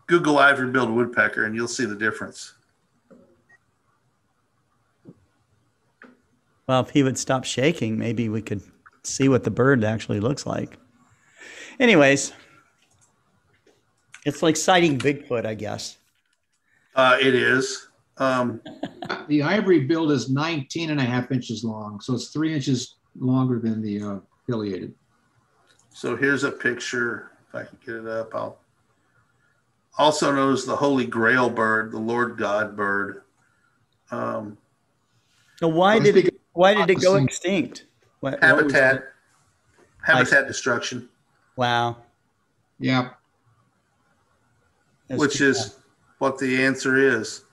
Google ivory billed woodpecker and you'll see the difference. Well, if he would stop shaking, maybe we could see what the bird actually looks like. Anyways, it's like sighting Bigfoot, I guess. Uh, it is. Um, The ivory bill is 19 and a half inches long, so it's three inches longer than the uh, pileated. so here's a picture. If I can get it up, I'll. Also known as the Holy Grail bird, the Lord God bird. Um, So why did it thinking why did it go extinct? What, what habitat, it? habitat destruction, Wow. Yeah, That's which too is what the answer is.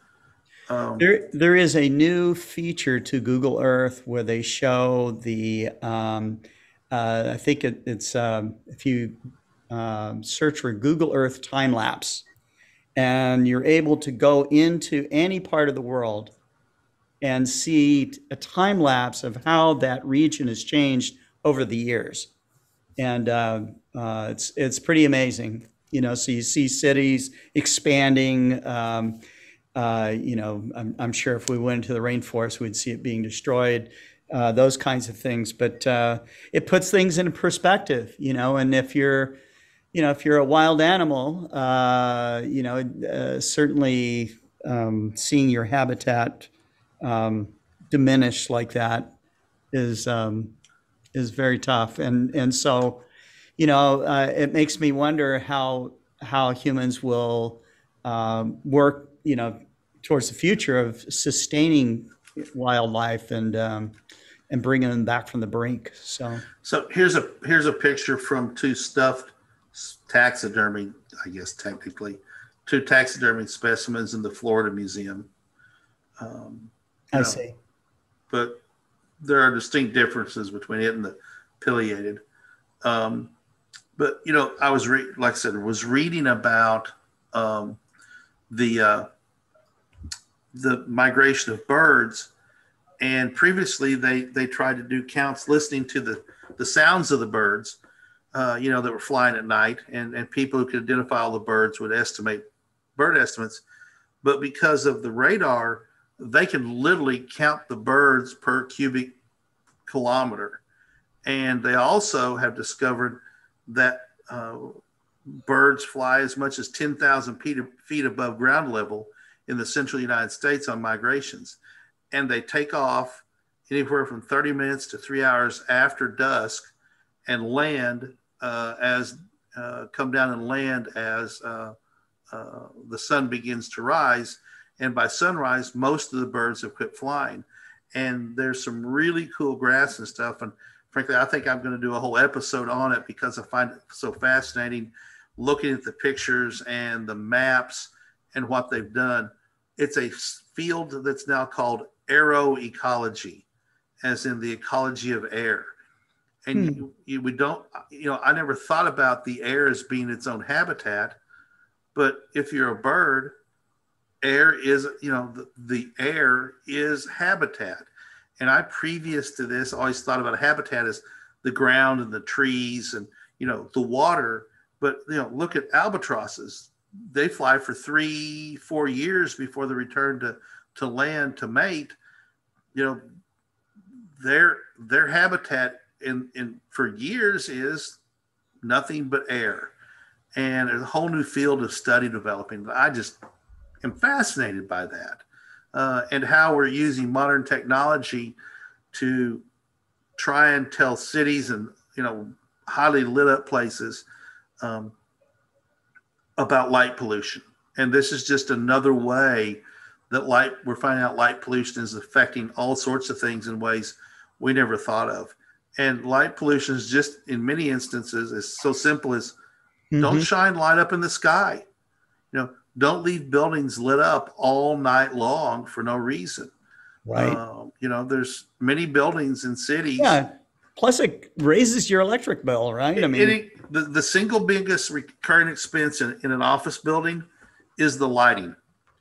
Um, There, there is a new feature to Google Earth where they show the. Um, uh, I think it, it's um, if you um, search for Google Earth time lapse, and you're able to go into any part of the world and see a time lapse of how that region has changed over the years, and uh, uh, it's it's pretty amazing. You know, so you see cities expanding. Um, uh, you know, I'm, I'm sure if we went into the rainforest, we'd see it being destroyed, uh, those kinds of things. But uh, it puts things in perspective, you know. And if you're, you know, if you're a wild animal, uh, you know, certainly um, seeing your habitat um, diminish like that is um, is very tough. And and so, you know, uh, it makes me wonder how how humans will um, work, you know, towards the future of sustaining wildlife and um, and bringing them back from the brink. So So here's a here's a picture from two stuffed taxidermy, I guess technically, two taxidermy specimens in the Florida Museum. Um, I Yeah. see. but there are distinct differences between it and the pileated. Um, but you know, I was re- like I said, was reading about um, the uh, the migration of birds, and previously they they tried to do counts listening to the the sounds of the birds, uh, you know, that were flying at night, and and people who could identify all the birds would estimate bird estimates, but because of the radar, they can literally count the birds per cubic kilometer. And they also have discovered that uh, birds fly as much as 10,000 feet, feet above ground level in the central United States on migrations. And they take off anywhere from 30 minutes to three hours after dusk and land uh, as uh, come down and land as uh, uh, the sun begins to rise and by sunrise most of the birds have quit flying. And there's some really cool grass and stuff. And frankly i think i'm going to do a whole episode on it because i find it so fascinating looking at the pictures and the maps and what they've done. It's a field that's now called aeroecology as in the ecology of air. And Hmm. you, you, we don't you know i never thought about the air as being its own habitat but if you're a bird air is you know the, the air is habitat. And i previous to this always thought about habitat as the ground and the trees and you know the water. But you know look at albatrosses. They fly for three four years before they return to to land to mate. You know their their habitat in in for years is nothing but air. And there's a whole new field of study developing i just am fascinated by that uh, and how we're using modern technology to try and tell cities and you know highly lit up places um, about light pollution. And this is just another way that light we're finding out light pollution is affecting all sorts of things in ways we never thought of. And light pollution is just in many instances is so simple as mm-hmm. don't shine light up in the sky. You know, don't leave buildings lit up all night long for no reason. Right. Um, you know, there's many buildings in cities. Yeah. Plus, it raises your electric bill, right? I mean, it, the, the single biggest recurring expense in, in an office building is the lighting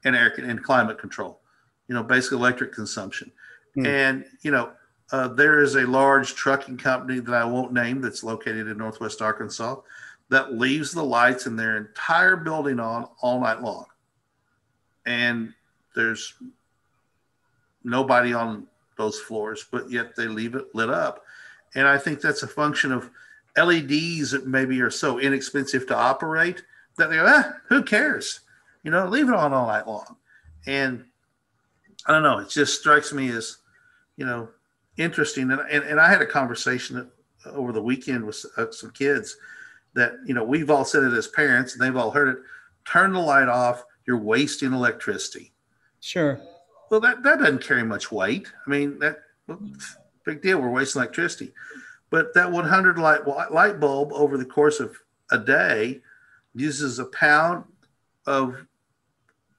and air and climate control. You know, basically electric consumption. Hmm. And you know, uh, there is a large trucking company that I won't name that's located in Northwest Arkansas that leaves the lights in their entire building on all night long. And there's nobody on those floors, but yet they leave it lit up. And I think that's a function of LEDs that maybe are so inexpensive to operate that they go, ah, who cares? You know, leave it on all night long. And I don't know, it just strikes me as, you know, interesting. And, and, and I had a conversation over the weekend with uh, some kids that, you know, we've all said it as parents and they've all heard it turn the light off, you're wasting electricity. Sure. Well, that, that doesn't carry much weight. I mean, that big deal. We're wasting electricity. But that 100 light light bulb over the course of a day uses a pound of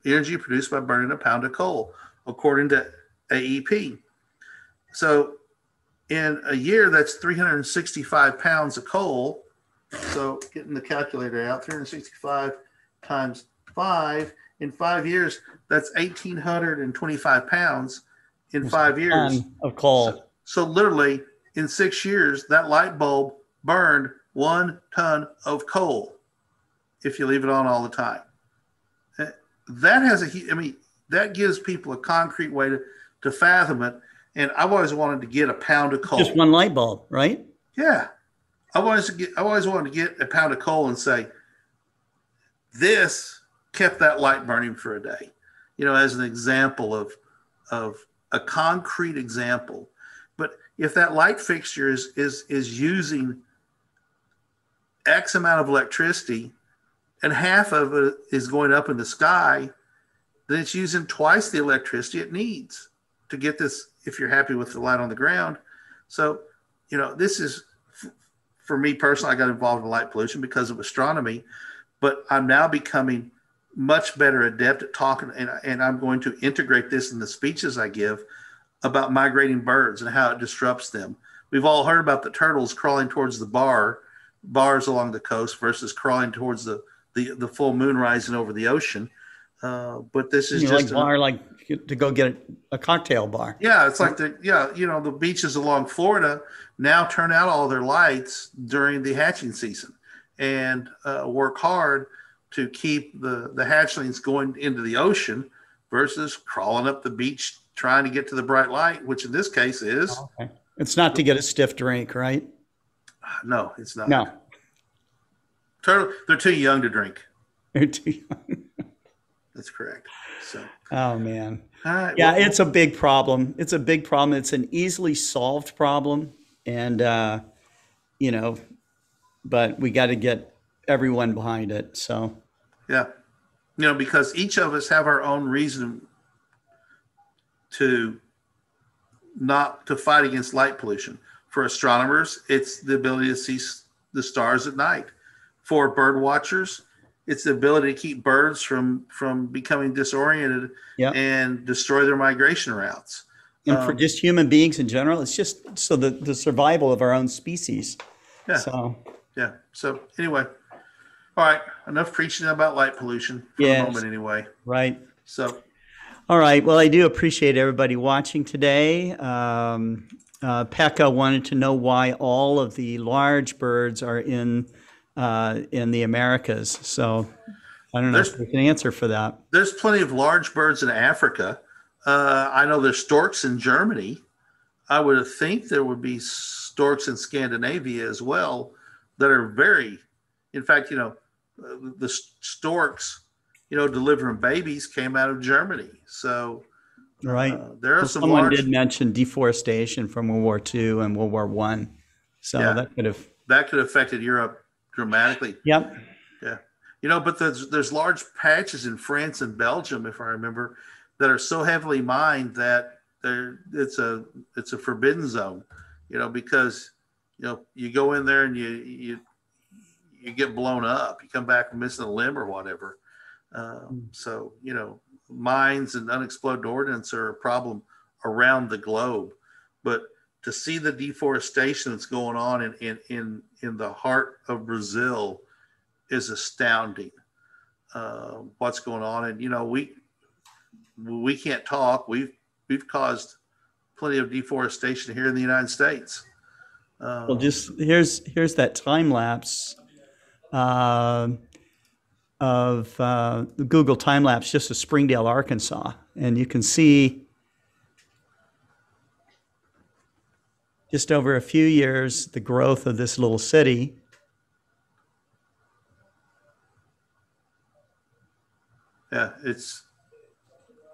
energy produced by burning a pound of coal, according to AEP. So in a year, that's 365 pounds of coal. So getting the calculator out, 365 times five in five years, that's 1,825 pounds in five years of coal. So, so literally in six years, that light bulb burned one ton of coal if you leave it on all the time eh, that has a, I mean, that gives people a concrete way to, to fathom it. And I've always wanted to get a pound of coal. Just one light bulb, right? Yeah. I always get, I always wanted to get a pound of coal and say, this kept that light burning for a day, you know, as an example of, of a concrete example. But if that light fixture is, is, is using X amount of electricity and half of it is going up in the sky, then it's using twice the electricity it needs to get this. If you're happy with the light on the ground, so you know this is for me personally. I got involved in light pollution because of astronomy, but I'm now becoming much better adept at talking, and, and I'm going to integrate this in the speeches I give about migrating birds and how it disrupts them. We've all heard about the turtles crawling towards the bar, bars along the coast versus crawling towards the the the full moon rising over the ocean. Uh, but this is you just like bar, like to go get a, a, cocktail bar. Yeah, it's like the yeah, you know, the beaches along Florida now turn out all their lights during the hatching season and uh, work hard to keep the the hatchlings going into the ocean versus crawling up the beach trying to get to the bright light, which in this case is. Oh, okay. It's not to get a stiff drink, right? No, it's not. No, Turtle, they're too young to drink. They're too young. That's correct. So. Oh man. yeah, well, it's a big problem. It's a big problem. It's an easily solved problem, and uh, you know, but we got to get everyone behind it. So. Yeah, you know, because each of us have our own reason to not to fight against light pollution. For astronomers, it's the ability to see the stars at night for bird watchers it's the ability to keep birds from from becoming disoriented yep. and destroy their migration routes. And um, for just human beings in general it's just so the, the survival of our own species. Yeah. So. Yeah. So anyway. All right. Enough preaching about light pollution for yes, the moment anyway. Right. So. All right. Well i do appreciate everybody watching today. Um, uh, Pekka wanted to know why all of the large birds are in uh, in the Americas. So I don't know there's, if we can answer for that. There's plenty of large birds in Africa. Uh, I know there's storks in Germany. I would think there would be storks in Scandinavia as well that are very, in fact, you know, the storks, you know, delivering babies came out of Germany. So Right. Uh, there are Well, some someone large did mention deforestation from World War II and World War One, so Yeah. that could have. that could have affected Europe dramatically. Yep. Yeah. You know, but there's there's large patches in France and Belgium, if I remember, that are so heavily mined that there it's a it's a forbidden zone. You know, because you know you go in there and you you you get blown up. You come back missing a limb or whatever. Um, so you know, mines and unexploded ordnance are a problem around the globe, but to see the deforestation that's going on in in in, in the heart of Brazil is astounding. Uh, what's going on, and you know we we can't talk. We've we've caused plenty of deforestation here in the United States. Uh, Well, just here's here's that time lapse uh, of uh, the Google time lapse just of Springdale, Arkansas, and you can see just over a few years the growth of this little city. yeah, it's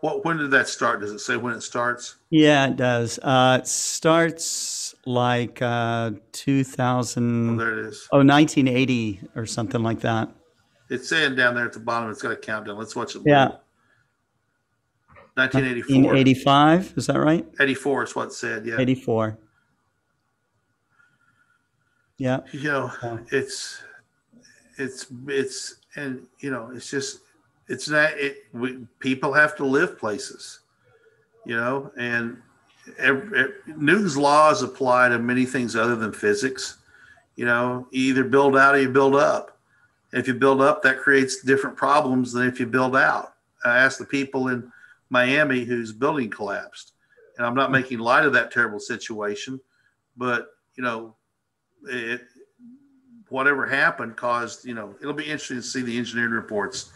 what. When did that start? Does it say when it starts? Yeah, it does. Uh, it starts like uh, Oh, there it is. oh, 1980 or something like that. It's saying down there at the bottom. It's got a countdown. Let's watch it. Yeah. 1984. 1985, is that right? 84 is what it said. Yeah. 84. Yeah. you know Yeah. it's it's it's and you know it's just it's not it we, people have to live places you know and every, newton's laws apply to many things other than physics you know you either build out or you build up if you build up that creates different problems than if you build out i asked the people in miami whose building collapsed and i'm not hmm. making light of that terrible situation but you know it whatever happened caused you know it'll be interesting to see the engineering reports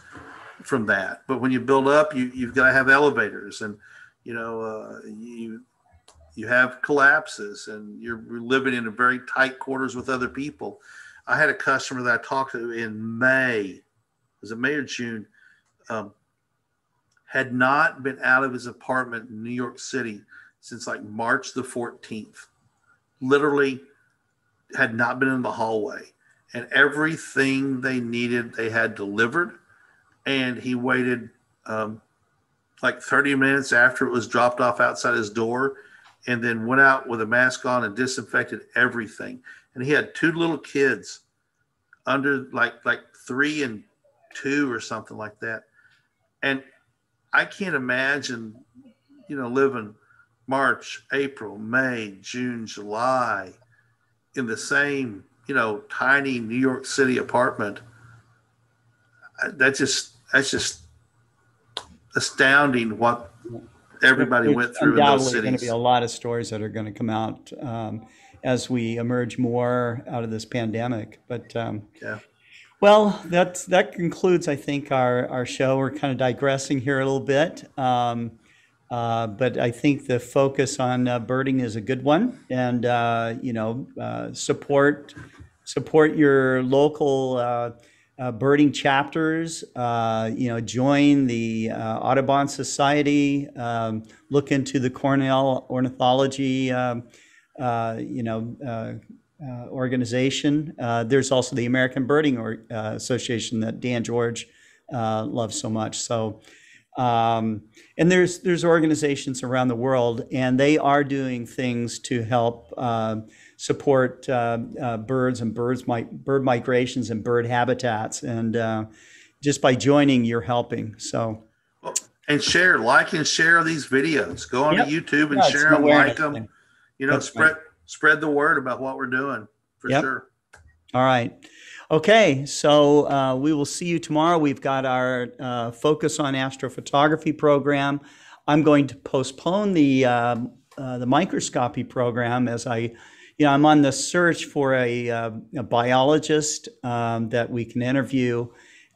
from that. But when you build up you you've got to have elevators and you know uh, you you have collapses and you're living in a very tight quarters with other people. I had a customer that i talked to in may was it may or june um, had not been out of his apartment in new york city since like march the 14th literally had not been in the hallway and everything they needed they had delivered and he waited um, like 30 minutes after it was dropped off outside his door and then went out with a mask on and disinfected everything. And he had two little kids under like like three and two or something like that. And i can't imagine you know living march april may june july in the same, you know, tiny New York City apartment. That just that's just astounding what everybody There's went through in those undoubtedly going to be a lot of stories that are going to come out um, as we emerge more out of this pandemic. But um, Yeah. well, that's that concludes, I think, our our show. We're kind of digressing here a little bit. Um, uh, but I think the focus on uh, birding is a good one, and uh, you know, uh, support support your local uh, birding chapters. You know, join the Audubon Society. Um, look into the Cornell Ornithology. Um, you know. Organization. There's also the American Birding or, Association that Dan George loves so much. So, um, and there's there's organizations around the world, and they are doing things to help uh, support uh, uh, birds and birds mi- bird migrations and bird habitats. And uh, just by joining, you're helping. So And share, like and share these videos. Go onto Yep. YouTube and Yeah, share them, like them. thing. You know, That's spread spread the word about what we're doing for Yep. sure. All right. Okay, so uh, we will see you tomorrow. We've got our uh, Focus on Astrophotography program. I'm going to postpone the um, uh, the microscopy program as I, you know, I'm on the search for a, uh, a biologist um, that we can interview.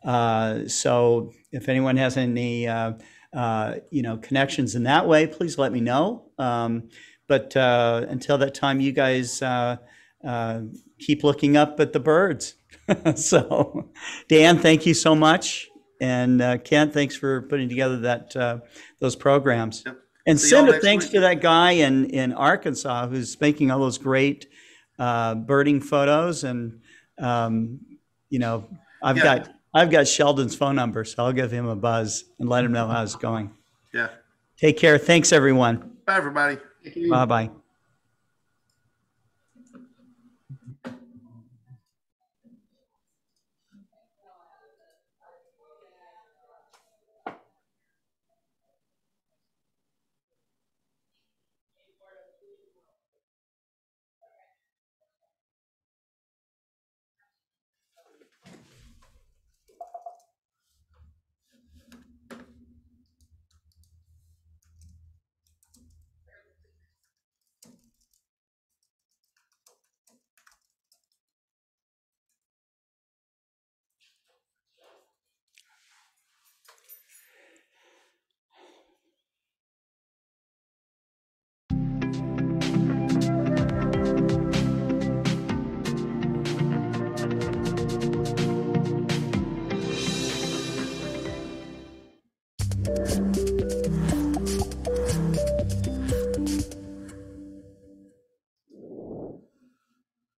Uh, so if anyone has any, uh, uh, you know, connections in that way, please let me know. Um, but uh, until that time, you guys uh, uh, keep looking up at the birds. so, Dan, thank you so much, and uh, Kent, thanks for putting together that uh, those programs. Yep. And See send a thanks week. to that guy in, in Arkansas who's making all those great uh, birding photos. And, um, you know, I've Yeah. got I've got Sheldon's phone number, so I'll give him a buzz and let him know how it's going. Yeah. Take care. Thanks, everyone. Bye, everybody. Bye bye.